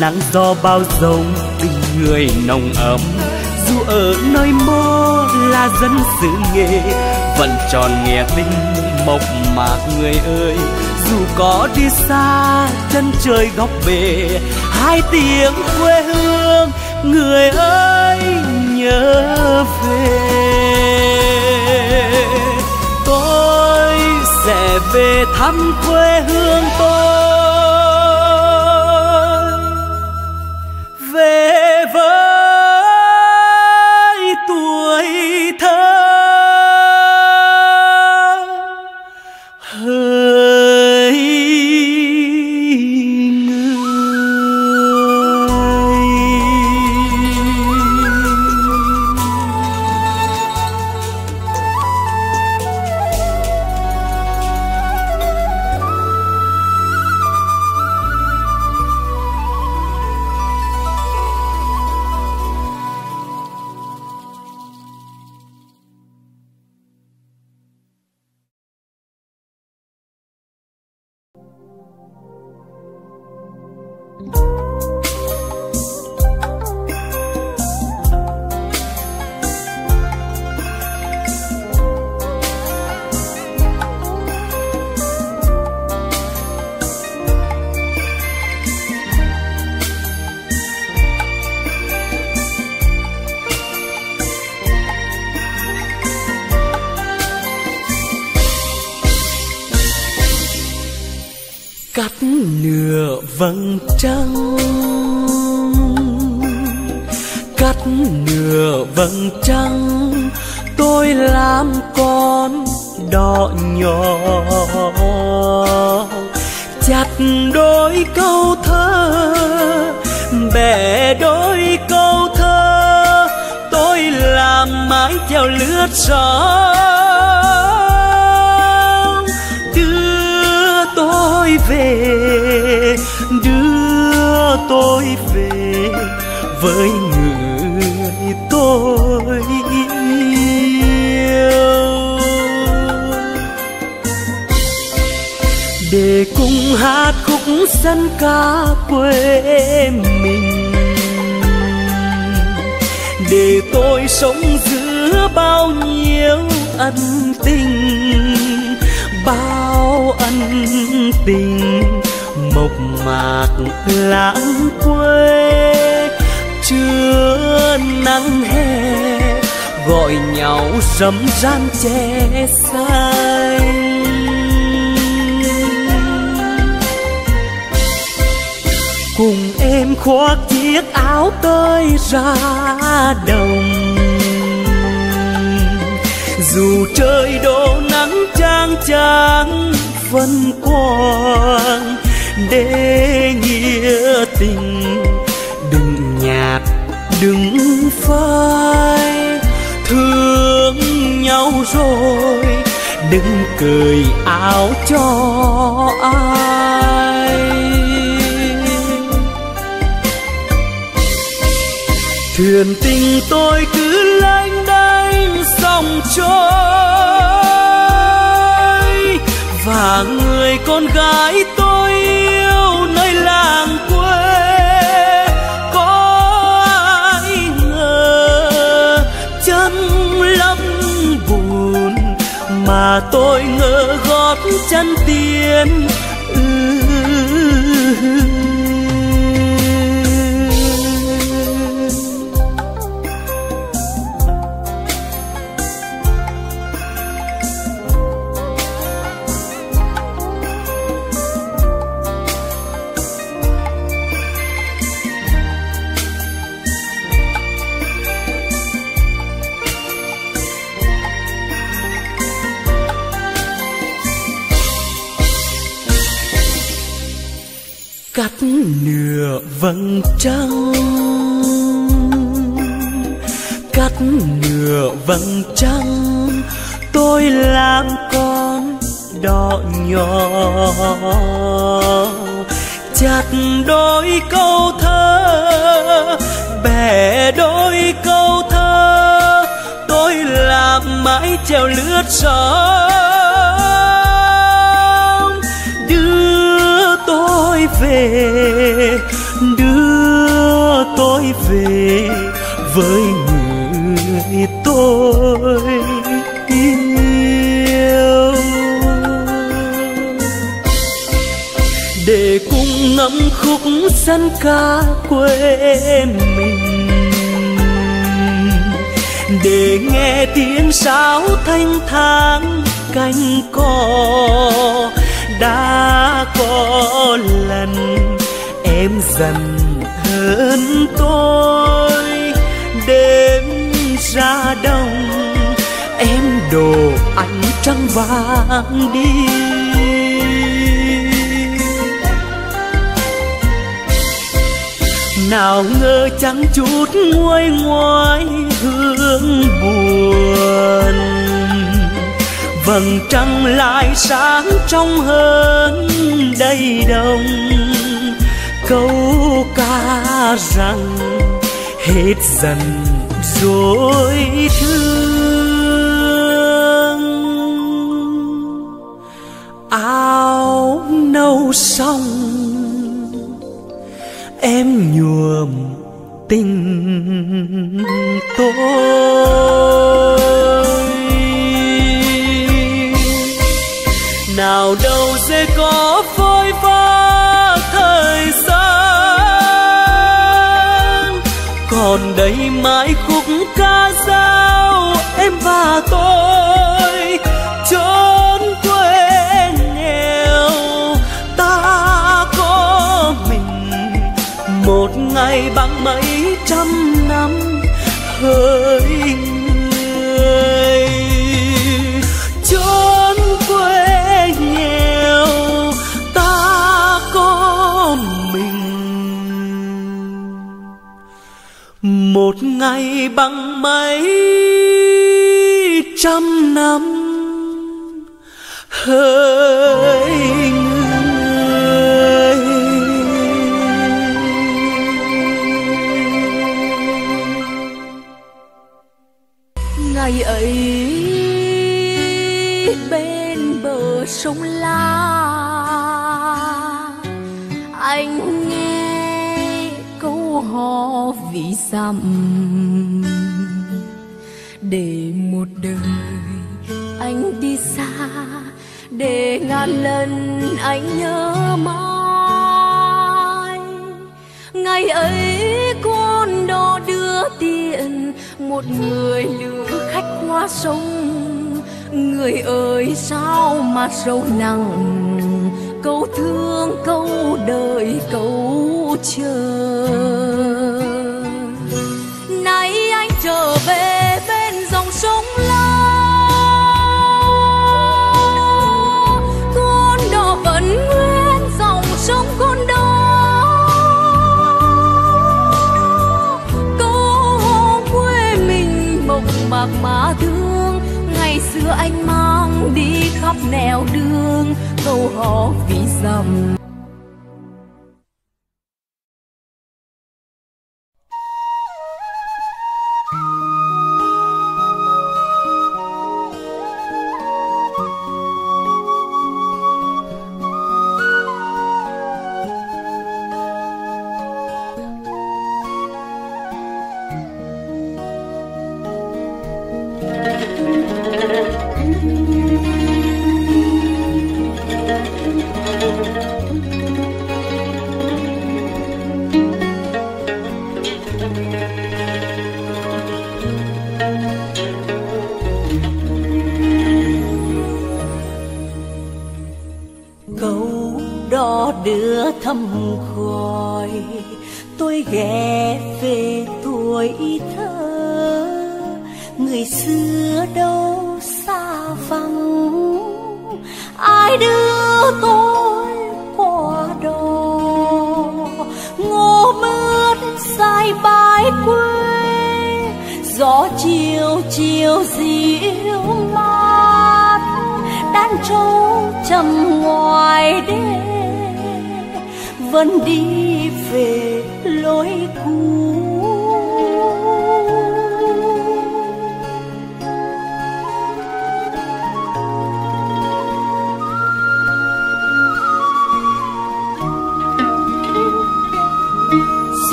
Nắng gió bao dông tình người nồng ấm. Dù ở nơi mơ là dân xứ nghề, vẫn tròn nghe tinh mộc mạc người ơi. Dù có đi xa, chân trời góc bể hai tiếng quê hương, người ơi nhớ về. Tôi sẽ về thăm quê hương tôi. Về chặt đôi câu thơ bẻ đôi câu thơ tôi làm mái theo lướt gió, đưa tôi về đưa tôi về với cùng hát khúc dân ca quê mình. Để tôi sống giữa bao nhiêu ân tình, bao ân tình mộc mạc lãng quê. Chưa nắng hè gọi nhau râm ran che xa. Cùng em khoác chiếc áo tơi ra đồng. Dù trời đổ nắng chang chang vẫn quang để nghĩa tình đừng nhạt, đừng phai. Thương nhau rồi, đừng cười áo cho ai. Thuyền tình tôi cứ lênh đênh dòng trôi và người con gái tôi yêu nơi làng quê có ai ngờ chân lắm buồn mà tôi ngỡ gót chân tiên ừ, nửa vầng trăng. Cắt nửa vầng trăng, tôi làm con đỏ nhỏ. Chặt đôi câu thơ bẻ đôi câu thơ, tôi làm mãi treo lướt gió. Về, đưa tôi về với người tôi yêu. Để cùng ngắm khúc dân ca quê mình, để nghe tiếng sáo thanh thang cánh cò đã có lần em dần hơn tôi. Đêm ra đông, em đồ ánh trăng vàng đi. Nào ngờ chẳng chút nguôi ngoai hương buồn vầng trăng lại sáng trong hơn đầy đông. Câu ca rằng hết dần rồi thương. Áo nâu xong em nhuộm tình tôi. Nào đâu sẽ có một ngày bằng mấy trăm năm hỡi dặm để một đời anh đi xa, để ngàn lần anh nhớ mãi. Ngày ấy con đò đưa tiền, một người lữ khách qua sông. Người ơi, sao mà sâu nặng? Câu thương, câu đời, câu chờ. nẻo đường câu hò ví dầm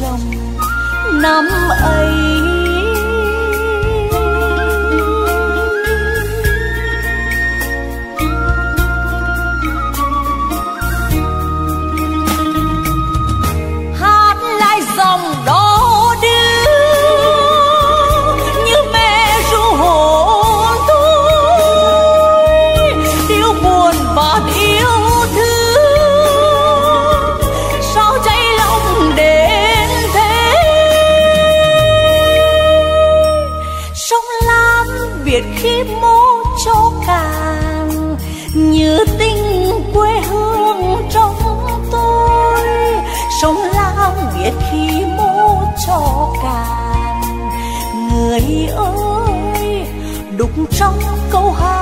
chồng năm ấy. trong câu hát.